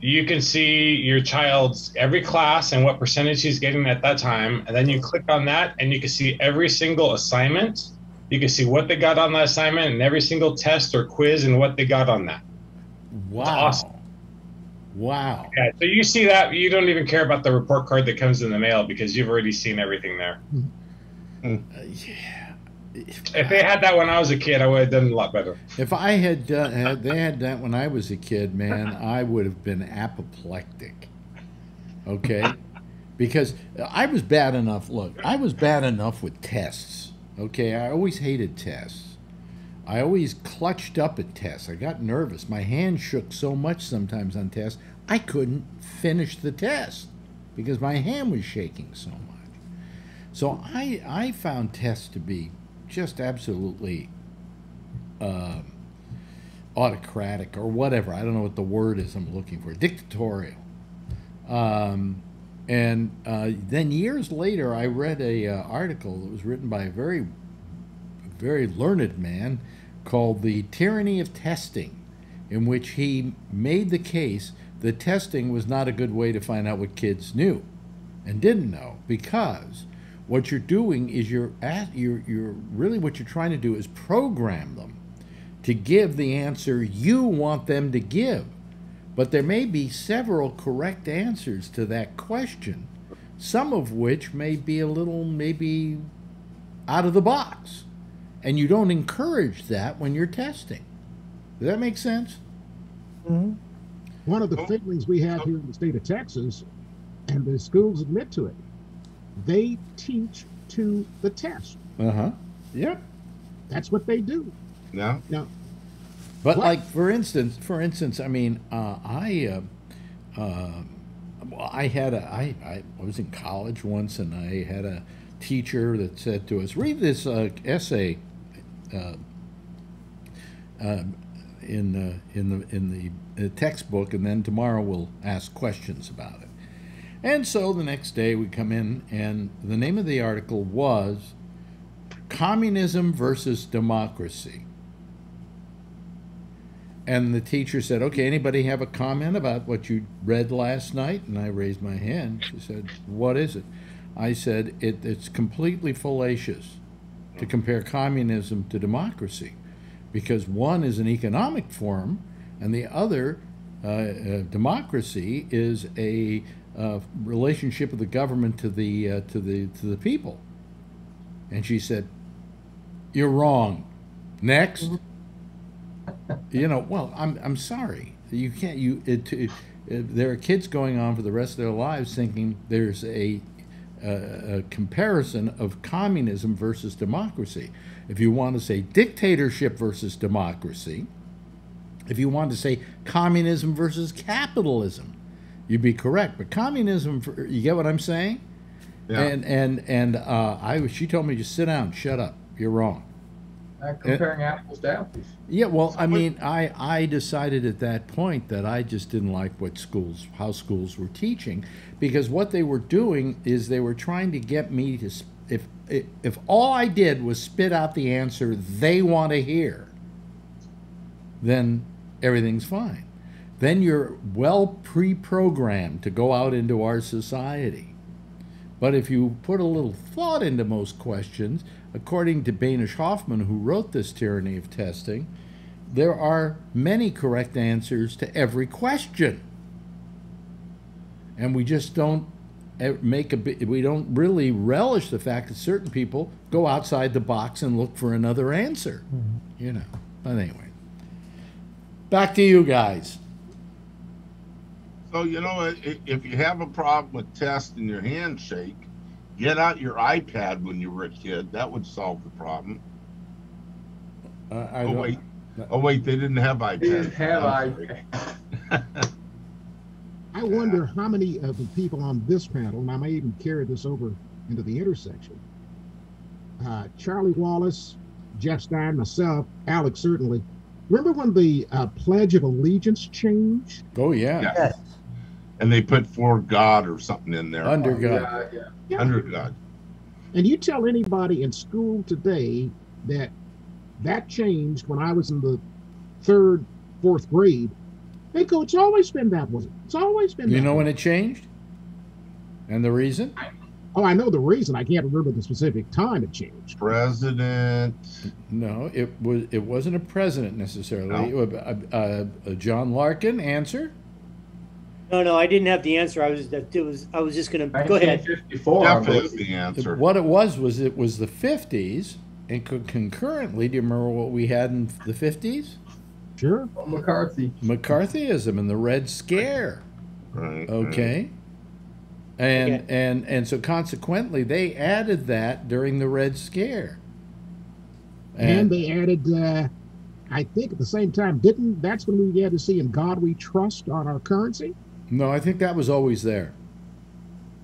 you can see your child's every class and what percentage he's getting at that time. And then you click on that and you can see every single assignment. You can see what they got on that assignment and every single test or quiz and what they got on that. Wow. awesome. Wow. Yeah, so you see that you don't even care about the report card that comes in the mail because you've already seen everything there. Uh, yeah. If they had that when I was a kid, I would have done a lot better. If I had done, had they had that when I was a kid, man, I would have been apoplectic. Okay, because I was bad enough. Look, I was bad enough with tests. Okay, I always hated tests. I always clutched up at tests. I got nervous. My hand shook so much sometimes on tests, I couldn't finish the test because my hand was shaking so much. So I I found tests to be just absolutely uh, autocratic or whatever. I don't know what the word is I'm looking for. Dictatorial. Um, and uh, then years later, I read a uh, article that was written by a very, very learned man called "The Tyranny of Testing," in which he made the case that testing was not a good way to find out what kids knew and didn't know because what you're doing is you're at, you're you're really what you're trying to do is program them to give the answer you want them to give. But there may be several correct answers to that question, some of which may be a little maybe out of the box. And you don't encourage that when you're testing. Does that make sense? Mm-hmm. One of the Oh. failings we have here in the state of Texas, and the schools admit to it, they teach to the test. Uh huh. Yep. That's what they do. No. No. But What? like for instance, for instance, I mean, uh, I, uh, uh, I had a, I, I was in college once, and I had a teacher that said to us, "Read this uh, essay." Uh, um, in uh, in the in the uh, textbook, and then tomorrow we'll ask questions about it. And so the next day we come in, and the name of the article was "Communism versus Democracy." And the teacher said, Okay, anybody have a comment about what you read last night? And I raised my hand. She said, What is it? I said, it, It's completely fallacious to compare communism to democracy because one is an economic form and the other, uh, uh, democracy, is a uh, relationship of the government to the, uh, to, the, to the people. And she said, You're wrong. Next you know, well, I'm I'm sorry. You can't. You it, it, it- there are kids going on for the rest of their lives thinking there's a, a, a comparison of communism versus democracy. If you want to say dictatorship versus democracy, if you want to say communism versus capitalism, you'd be correct. But communism, for, you get what I'm saying? Yeah. And and and uh, I she told me just sit down, shut up. You're wrong. Not comparing apples to apples. Yeah, well, I mean, I, I decided at that point that I just didn't like what schools, how schools were teaching, because what they were doing is they were trying to get me to, if, if, if all I did was spit out the answer they want to hear, then everything's fine. Then you're well pre-programmed to go out into our society. But if you put a little thought into most questions, according to Banesh Hoffmann, who wrote this tyranny of testing, there are many correct answers to every question. And we just don't eh, make a bit, we don't really relish the fact that certain people go outside the box and look for another answer. You know. But anyway, back to you guys. So you know, i- i- if you have a problem with tests and your handshake, get out your iPad when you were a kid. That would solve the problem. Uh, I Oh don't- wait, oh wait, they didn't have iPads. They didn't have I'm I. wonder how many of the people on this panel, and I may even carry this over into the intersection. Uh, Charlie Wallace, Jeff Stein, myself, Alex certainly. Remember when the uh, Pledge of Allegiance changed? Oh yeah. Yeah. And they put for God or something in there. Under God. Yeah, yeah. Yeah. Under God. And you tell anybody in school today that that changed when I was in the third, fourth grade, Hey, coach, it's always been that way. It's always been. You that know way. when it changed? And the reason? Oh, I know the reason. I can't remember the specific time it changed. President. No, it was. It wasn't a president necessarily. No. Uh, uh, uh, John Larkin, answer. No, no, I didn't have the answer. I was that it was. I was just gonna go ahead. 1954. I Jeff is believe. the answer. What it was was it was the fifties, and co- concurrently, do you remember what we had in the fifties? Sure. McCarthy. McCarthyism and the Red Scare. Right. Okay. And Okay. and and so consequently, they added that during the Red Scare. And they added, uh, I think at the same time, didn't that's when we had to see in God We Trust on our currency? No, I think that was always there.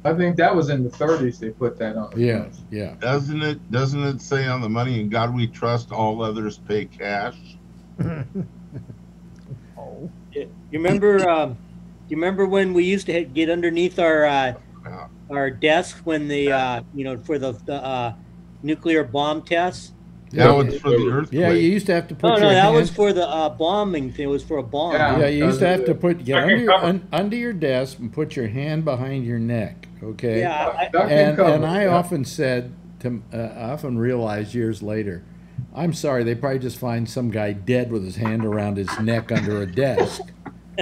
I think that was in the 30s they put that on. Yeah, yeah. Doesn't it? Doesn't it say on the money? In God we trust. All others pay cash. oh. You remember? Um, you remember when we used to get underneath our uh, Yeah. our desk when the uh, you know for the the uh, nuclear bomb tests? Now it's for the earthquake. Yeah, you used to have to put No, your no, that hand. was for the uh, bombing thing. It was for a bomb. Yeah. yeah, you used to have to put get under your, un, under your desk and put your hand behind your neck. Okay. Yeah, I, Duck and cover, and I yeah. often said to uh, I often realized years later, I'm sorry, they probably just find some guy dead with his hand around his neck under a desk.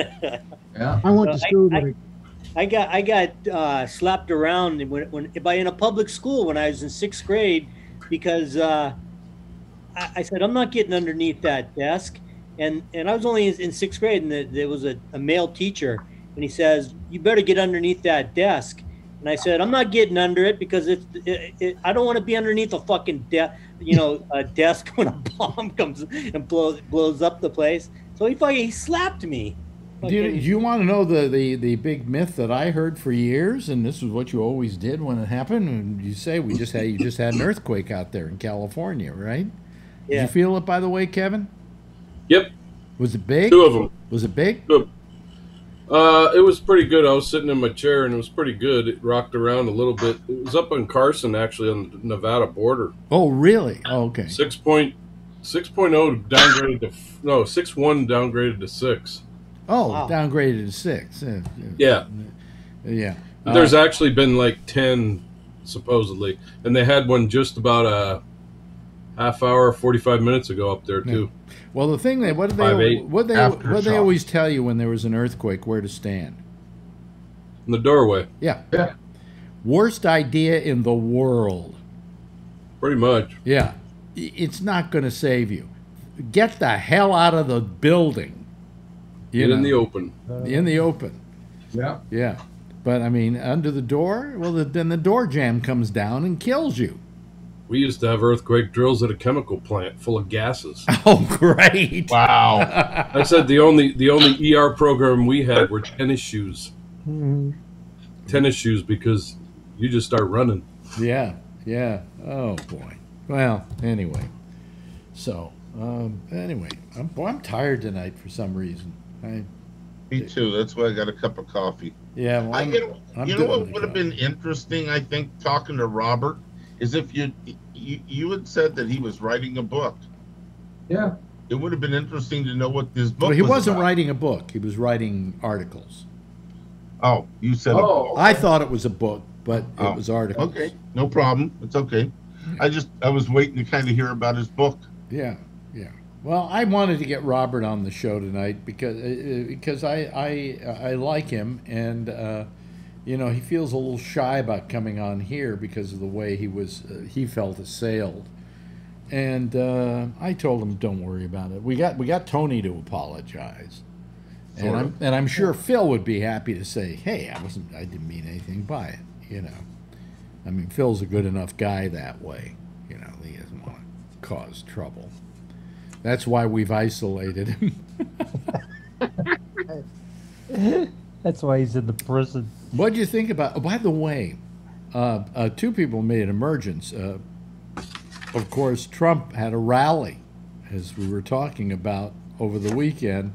Yeah. I went Well, to I- school I- with I got I got uh, slapped around when, when by in a public school when I was in sixth grade because uh, I, I said I'm not getting underneath that desk, and and I was only in, in sixth grade, and the, there was a, a male teacher, and he says you better get underneath that desk, and I said I'm not getting under it because it's it, it, I don't want to be underneath a fucking de- you know a desk when a bomb comes and blows blows up the place. So he fucking he slapped me. Do you, do you want to know the, the, the big myth that I heard for years, and this is what you always did when it happened? And you say we just had you just had an earthquake out there in California, right? Did you feel it, by the way, Kevin? Yep, Was it big? two of them. Was it big? Uh, it was pretty good. I was sitting in my chair and it was pretty good. It rocked around a little bit. It was up in Carson, actually, on the Nevada border. Oh, really? Oh, okay. Six point, six point oh downgraded to no six one downgraded to six. Oh, Wow. downgraded to six. Yeah. Yeah, Yeah. There's Uh, actually been like ten supposedly, and they had one just about a half hour, forty five minutes ago up there too. well, the thing that what did they Five, eight. what they Aftershock. what they always tell you when there was an earthquake where to stand. In the doorway, Yeah. Yeah. Worst idea in the world. pretty much. Yeah. It's not going to save you. Get the hell out of the building. You Get in the open. Uh, in the open. Yeah. Yeah. But I mean, under the door, well, the, then the door jam comes down and kills you. We used to have earthquake drills at a chemical plant full of gases. Oh, great. Wow. I said the only the only ER program we had were tennis shoes. Mhm. Tennis shoes because you just start running. Yeah, yeah. Oh boy. Well, anyway. So, um, anyway, I'm boy, I'm tired tonight for some reason. I, Me too. That's why I got a cup of coffee. yeah, well, I, I'm, you know, I'm you know what would have been interesting, I think, talking to Robert, is if you you you had said that he was writing a book. Yeah. It would have been interesting to know what this book Well, he was wasn't about. writing a book. He was writing articles. Oh, you said. a Oh. I thought it was a book, but Oh, it was articles. Okay, no problem. It's okay. I just I was waiting to kind of hear about his book. Yeah, yeah. Well, I wanted to get Robert on the show tonight because uh, because I I I like him and uh, you know he feels a little shy about coming on here because of the way he was uh, he felt assailed, and uh, I told him don't worry about it. We got we got Tony to apologize, and I'm, and I'm sure Phil would be happy to say, hey, I wasn't I didn't mean anything by it. You know, I mean Phil's a good enough guy that way. You know, he doesn't want to cause trouble. That's why we've isolated him. That's why he's in the prison. What do you think about? Oh, by the way, uh, uh, two people made an emergence. Uh, of course, Trump had a rally, as we were talking about over the weekend.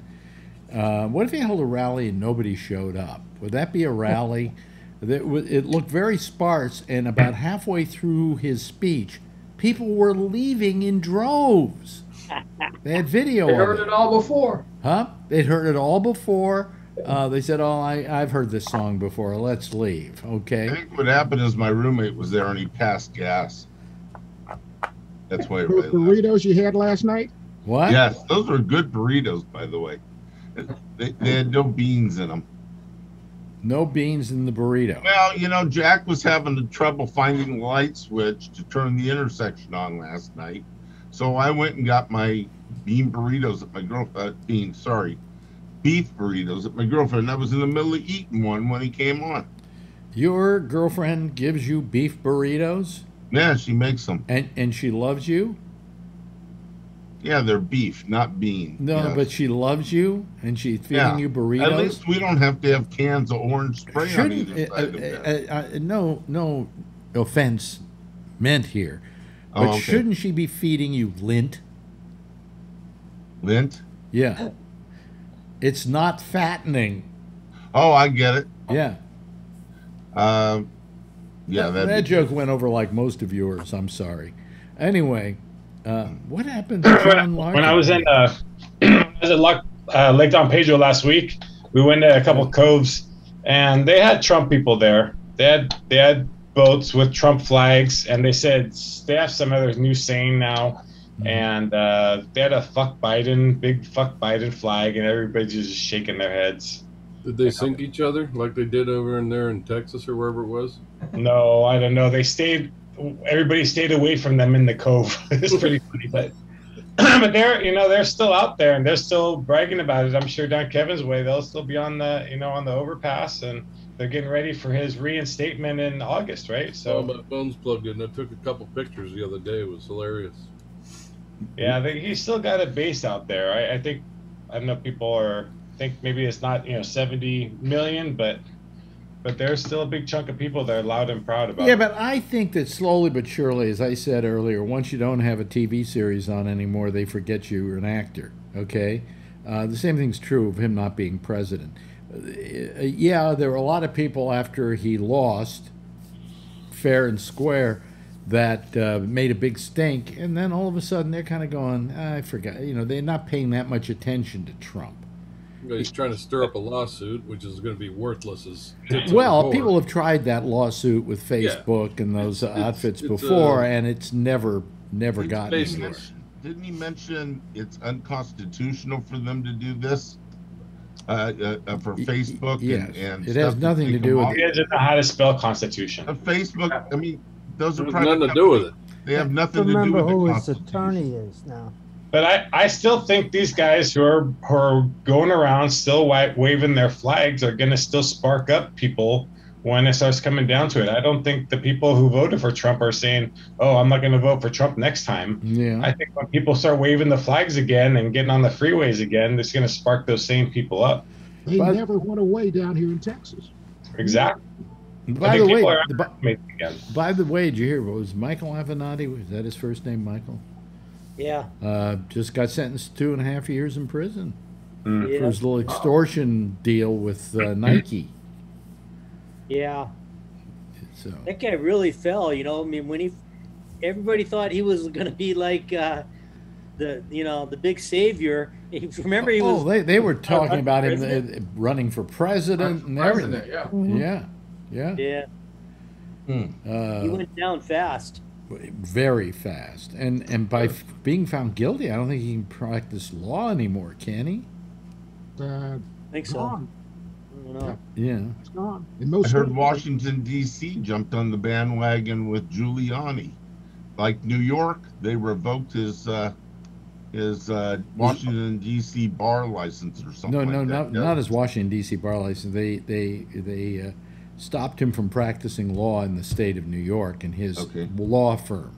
Uh, what if he held a rally and nobody showed up? Would that be a rally? That It looked very sparse, and about halfway through his speech, people were leaving in droves. They had video They heard it. it all before. Huh? They'd heard it all before. Uh, they said, "Oh, I, I've heard this song before. Let's leave." Okay. I think what happened is my roommate was there and he passed gas. That's why Those everybody left. burritos you had last night? What? Yes, those were good burritos, by the way. They, they had no beans in them. No beans in the burrito. Well, you know, Jack was having the trouble finding the light switch to turn the intersection on last night. So I went and got my bean burritos at my girlfriend, bean, sorry, beef burritos at my girlfriend. I was in the middle of eating one when he came on. Your girlfriend gives you beef burritos, Yeah, she makes them. and and she loves you. Yeah, they're beef, not bean. No, Yes. but she loves you, and she's feeding Yeah. you At burritos. least we don't have to have cans of orange spray on Shouldn't either uh, side uh, uh, uh, no no offense meant here, but Oh, okay. shouldn't she be feeding you lint? Lint? Yeah, it's not fattening. Oh, I get it. Yeah, Um, yeah, that, that'd that be joke went over like most of yours. I'm sorry. Anyway, uh, what happened to John Larkin? when I was in uh, I was at Luck, uh, Lake Don Pedro last week, we went to a couple coves, and they had Trump people there. They had they had boats with Trump flags, and they said they have some other new saying now, and uh, they had a "fuck Biden" big "fuck Biden" flag, and everybody's just shaking their heads. Did they sink each other like they did over in there in Texas or wherever it was? No, I don't know. They stayed. Everybody stayed away from them in the cove. it's pretty funny, but but they're you know they're still out there and they're still bragging about it. I'm sure down Kevin's way they'll still be on the you know on the overpass and they're getting ready for his reinstatement in August, right? So So my phone's plugged in. I took a couple pictures the other day. It was hilarious. Yeah, they, he's still got a base out there. I, I think I don't know. People are think maybe it's not you know 70 million, but but there's still a big chunk of people that are loud and proud about. Yeah, it. Yeah, but I think that slowly but surely, as I said earlier, once you don't have a TV series on anymore, they forget you're an actor. Okay, uh, the same thing's true of him not being president. Uh, yeah, there were a lot of people after he lost, fair and square, that uh, made a big stink, and then all of a sudden they're kind of going, I forgot. You know, they're not paying that much attention to Trump. He's trying to stir up a lawsuit, which is going to be worthless as Well, people have tried that lawsuit with Yeah. Facebook and those It's- outfits it's, before, uh, and it's never, never Didn't gotten anywhere. Didn't he mention it's unconstitutional for them to do this uh, uh, uh, for Facebook? yes. and, and It has nothing to take do with off? He doesn't how to spell Constitution. Uh, Facebook. I mean, those are private nothing to do with it. They have nothing to do Remember with the who his attorney is now. But I, I still think these guys who are who are going around still wa- waving their flags are going to still spark up people when it starts coming down to it. I don't think the people who voted for Trump are saying, "Oh, I'm not going to vote for Trump next time." Yeah. I think when people start waving the flags again and getting on the freeways again, it's going to spark those same people up. They But- never went away down here in Texas. Exactly. I By the way, the- by, again. by the way, did you hear? What was Michael Avenatti? Was that his first name, Michael? Yeah. Uh, just got sentenced to two and a half years in prison Mm. for Yeah. his little extortion deal with uh, Nike. Yeah. So That guy really fell, you know. I mean, when he, everybody thought he was going to be like uh, the, you know, the big savior. Remember, he was. oh, they, they were talking about him president? uh, running for president and President, everything. yeah. Yeah, yeah. Yeah, he Uh, went down fast. very fast, and and by f- being found guilty, I don't think he can practice law anymore, can he? Uh, I think so. gone. I. Yeah. It's gone. In I most heard Washington D.C. jumped on the bandwagon with Giuliani. Like New York, they revoked his uh, his uh, Washington D.C. bar license or something. No, like no, that. not, Yeah. not his Washington D.C. bar license. They they they uh, stopped him from practicing law in the state of New York and his Okay. law firm.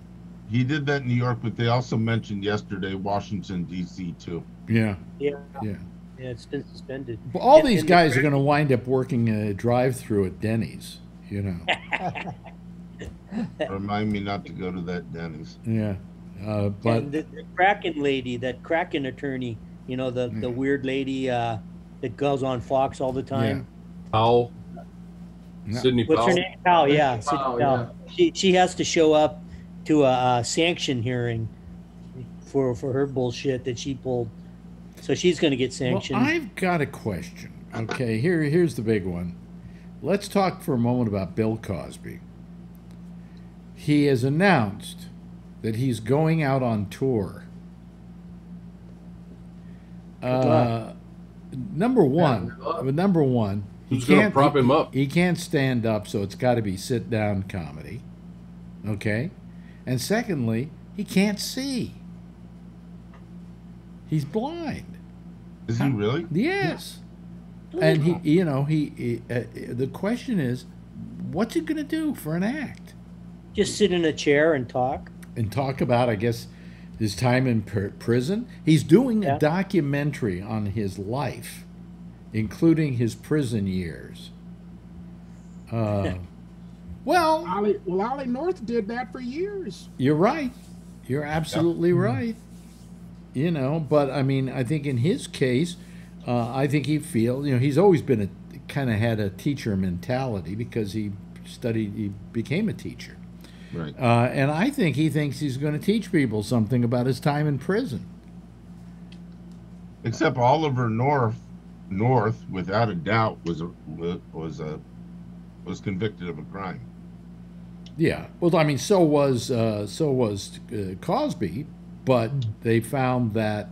He did that in New York, but they also mentioned yesterday Washington D.C. too. Yeah, Yeah. yeah. Yeah, it's been suspended. But all And- these and the guys are going to wind up working a drive-through at Denny's. You know. Remind me not to go to that Denny's. yeah. Uh, but and the, the Kraken lady, that Kraken attorney, you know, the, the weird lady uh, that goes on Fox all the time. Yeah. Powell. No. Sidney What's Powell. her name? Powell, yeah. Sidney Sidney Powell, Powell. She she has to show up to a, a sanction hearing for for her bullshit that she pulled. So she's going to get sanctioned. Well, sanctioned. I've got a question. Okay, here here's the big one. Let's talk for a moment about Bill Cosby. He has announced that he's going out on tour. Uh, number one, good number one, he Who's gonna can't prop he- him up? He can't stand up, so it's got to be sit down comedy. Okay, and secondly, he can't see. He's blind. Is he really? Yes. And he, you know, he, he uh, the question is, what's he going to do for an act? Just sit in a chair and talk. And talk about, I guess, his time in pr- prison. He's doing Yeah. a documentary on his life, including his prison years. Uh, well, Ollie, well, Ollie North did that for years. You're right. You're absolutely right. You know, but I mean, I think in his case, uh, I think he feels, you know, he's always been a kind of had a teacher mentality because he studied, he became a teacher. Right. Uh, and I think he thinks he's going to teach people something about his time in prison. Except Oliver North, North, without a doubt, was a was a was convicted of a crime. Yeah. Well, I mean, so was uh, so was uh, Cosby, but they found that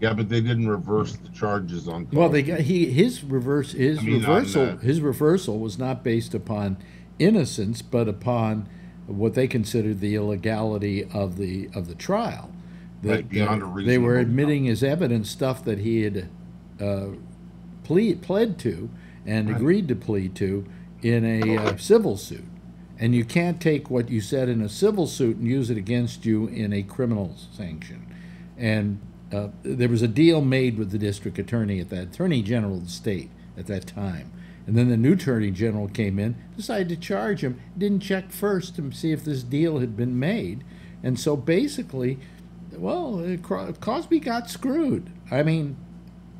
Yeah, but they didn't reverse the charges on. Well, they got he his reverse his I mean, reversal his reversal was not based upon innocence, but upon what they considered the illegality of the of the trial. Right, beyond a they were reasonable admitting as evidence stuff that he had uh, plead, pled to and agreed to plead to in a uh, civil suit. And you can't take what you said in a civil suit and use it against you in a criminal sanction. And uh, there was a deal made with the district attorney at that attorney general of the state at that time. And then the new attorney general came in, decided to charge him, didn't check first to see if this deal had been made. And so basically, well, Cosby got screwed. I mean,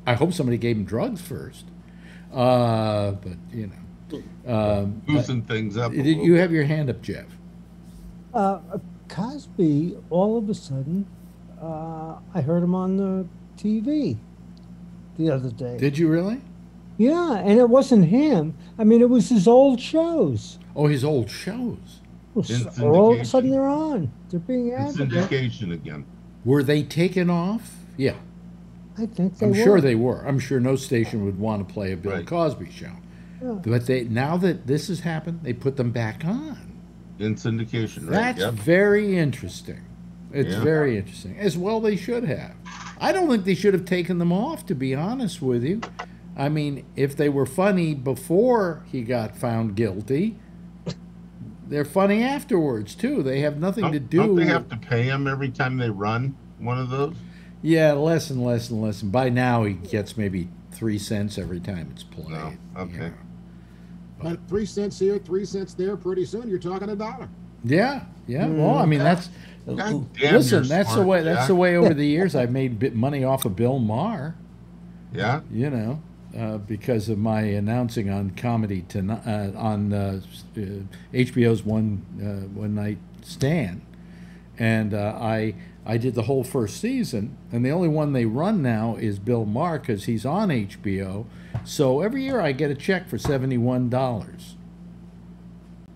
I hope somebody gave him drugs first. Uh, but, you know. Um, loosen things up. a did little you have your hand up, Jeff? Uh, Cosby, all of a sudden, uh, I heard him on the TV the other day. Did you really? Yeah, and it wasn't him. I mean, it was his old shows. Oh, his old shows. Well, In all of a sudden they're on. They're being It's syndication again. Were they taken off? Yeah. I think they I'm were. sure they were. I'm sure no station would want to play a Bill Right. Cosby show. Yeah. But they now that this has happened, they put them back on. In syndication, right? That's Yep. very interesting. It's Yeah. very interesting. As well, they should have. I don't think they should have taken them off, to be honest with you. I mean, if they were funny before he got found guilty, they're funny afterwards too. They have nothing Don't, to do. don't they with- have to pay him every time they run one of those? Yeah, less and less and less. And by now, he gets maybe three cents every time it's played. No. you Okay. know. But three cents here, three cents there. Pretty soon you're talking a dollar. Yeah, yeah. Well, I mean, that's God listen. you're That's the smart, way. That's Jack. the way. Over the years, I've made bit money off of Bill Maher. Yeah. You know, uh, because of my announcing on comedy tonight uh, on uh, uh, HBO's one uh, one night stand, and uh, I I did the whole first season, and the only one they run now is Bill Maher because he's on HBO. So every year I get a check for seventy one dollars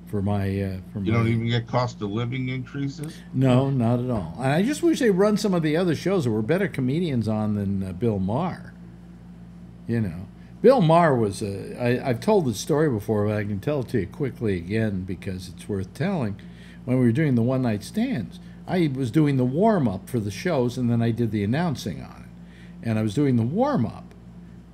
for my uh, for You my. don't even get cost of living increases. No, not at all. And I just wish they run some of the other shows. There were better comedians on than uh, Bill Maher. You know, Bill Maher was. Uh, I, I've told this story before, but I can tell it to you quickly again because it's worth telling. When we were doing the one night stands, I was doing the warm up for the shows, and then I did the announcing on it. And I was doing the warm up,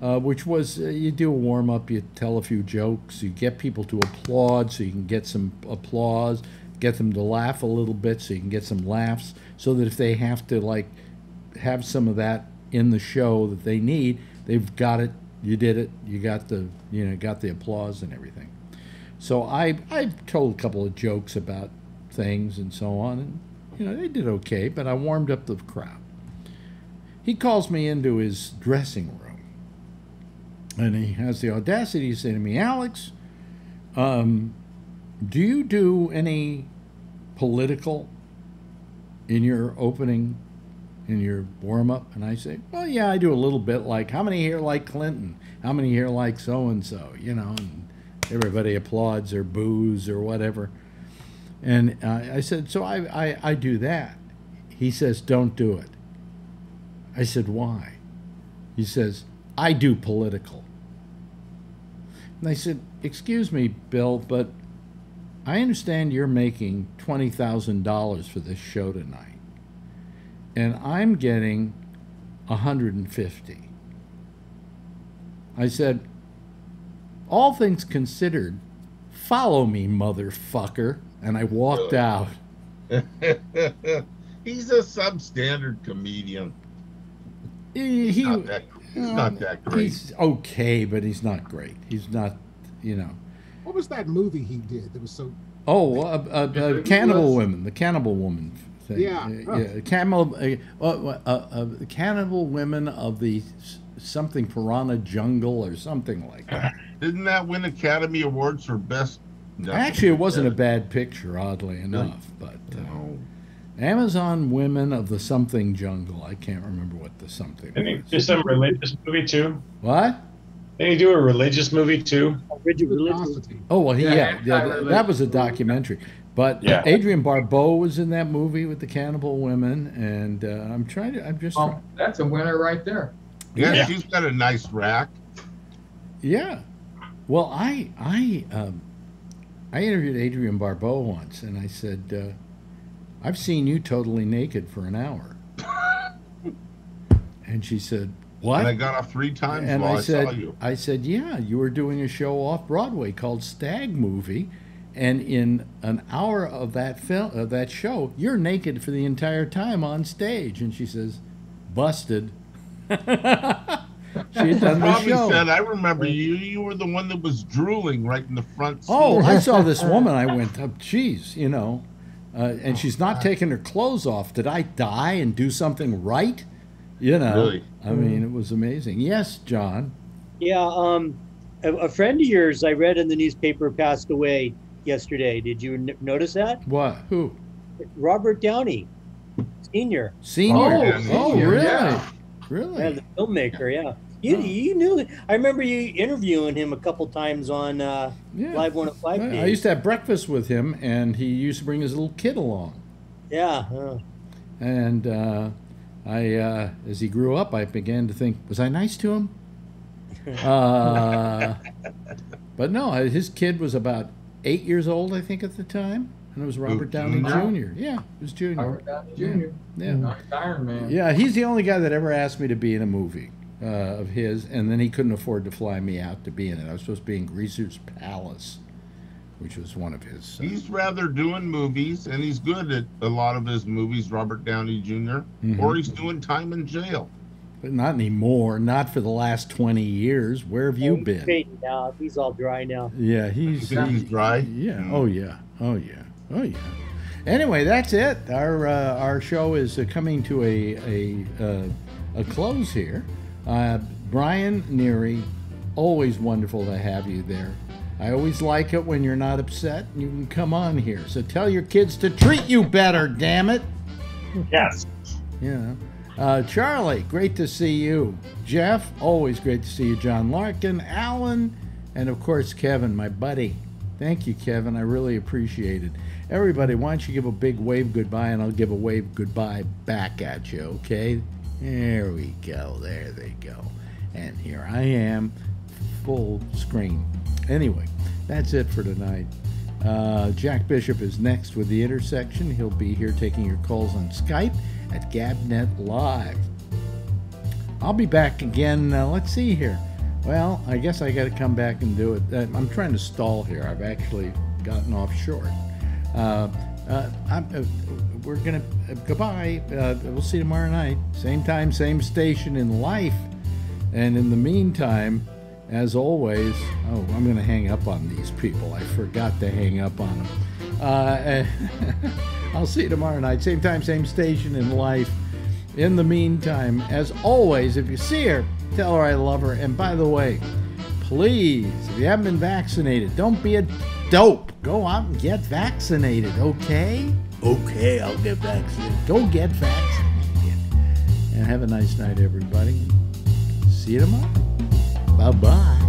uh, which was uh, you do a warm up, you tell a few jokes, you get people to applaud so you can get some applause, get them to laugh a little bit so you can get some laughs, so that if they have to like have some of that in the show that they need, they've got it. You did it. You got the you know got the applause and everything. So I I told a couple of jokes about things and so on, and you know they did okay, but I warmed up the crowd. He calls me into his dressing room, and he has the audacity to say to me, "Alex, um, do you do any political in your opening in your warm up? And I say, well, yeah, I do a little bit. Like, how many here like Clinton? How many here like so and so? You know, and everybody applauds or boos or whatever. And uh, I said, so I, I, I do that. He says, don't do it. I said, why? He says, I do political. And I said, excuse me, Bill, but I understand you're making $20,000 for this show tonight. And I'm getting 150. I said, all things considered, follow me, motherfucker. And I walked out. He's a substandard comedian. He, He's he- not that, he's uh, not that great. He's okay, but he's not great. He's not, you know. What was that movie he did that was so? Oh, uh, uh, uh, Cannibal Women, the Cannibal Woman thing. Yeah. Uh, yeah. Camel, uh, uh, uh, uh, Cannibal Women of the something Piranha Jungle or something like that. Didn't that win Academy Awards for best? No. Actually, it wasn't a bad picture, oddly enough. But uh, Amazon Women of the something jungle. I can't remember what the something Didn't he was. do some religious movie too? What? Didn't he do a religious movie too? Oh well, he, Yeah, yeah, yeah, that, that was a documentary. But Yeah. Adrienne Barbeau was in that movie with the cannibal women, and uh, I'm trying to. I'm just. Oh, that's a winner right there. Yeah, Yeah. she's got a nice rack. Yeah. Well, I I um, I interviewed Adrienne Barbeau once, and I said, uh, "I've seen you totally naked for an hour." and she said, "What?" And I got off three times and while I I, said, saw you. I said, yeah, you were doing a show off Broadway called Stag Movie, and in an hour of that film, of that show, you're naked for the entire time on stage. And she says, busted. she had done the Probably show. said, I remember you. You were the one that was drooling right in the front seat. Oh, I saw this woman. I went, oh, geez, you know, uh, and she's not taking her clothes off. Did I die and do something right? You know, Really? I mean, it was amazing. Yes, John. Yeah, um, a, a friend of yours I read in the newspaper passed away yesterday. Did you n- notice that? What? Who? Robert Downey, Senior. Senior. Oh, Oh, Senior, really? yeah. Really? Yeah, the filmmaker. Yeah, you you knew. I remember you interviewing him a couple times on uh, Yeah. Live One Hundred Five I, Days. I used to have breakfast with him, and he used to bring his little kid along. Yeah. uh, And uh, I, uh, as he grew up, I began to think, was I nice to him? Uh, but no, his kid was about eight years old, I think, at the time, and it was Robert Downey Jr.? Jr. Yeah, it was Junior. Robert Downey Yeah. Jr. Yeah. Nice Iron Man. Yeah, he's the only guy that ever asked me to be in a movie uh, of his, and then he couldn't afford to fly me out to be in it. I was supposed to be in Greaser's Palace, which was one of his. uh, He's rather doing movies, and he's good at a lot of his movies, Robert Downey junior Mhm. or he's doing time in jail. But not anymore. Not for the last twenty years. Where have you he's been? fading now. He's all dry now. Yeah, he's You he's dry? Yeah. Oh yeah. Oh yeah. Oh yeah. Anyway, that's it. Our uh, our show is uh, coming to a a uh, a close here. Uh, Brian Neary, always wonderful to have you there. I always like it when you're not upset and you can come on here. So tell your kids to treat you better. Damn it. Yes. Yeah. Uh, Charlie, great to see you. Jeff, always great to see you. John Larkin, Alan, and of course Kevin, my buddy. Thank you, Kevin. I really appreciate it. Everybody, why don't you give a big wave goodbye, and I'll give a wave goodbye back at you, okay? There we go. There they go. And here I am, full screen. Anyway, that's it for tonight. Uh, Jack Bishop is next with the intersection. He'll be here taking your calls on Skype at GABNet Live. I'll be back again. Uh, let's see here. Well, I guess I got to come back and do it. Uh, I'm trying to stall here. I've actually gotten off short. Uh, uh, I'm, uh, we're gonna uh, goodbye. Uh, we'll see you tomorrow night. Same time, same station in life. And in the meantime, as always, oh, I'm going to hang up on these people. I forgot to hang up on them. Uh, I'll see you tomorrow night. Same time, same station in life. In the meantime, as always, if you see her, tell her I love her. And by the way, please, if you haven't been vaccinated, don't be a dope. Go out and get vaccinated, okay? Okay, I'll get vaccinated. Go get vaccinated. And have a nice night, everybody. See you tomorrow. Bye bye.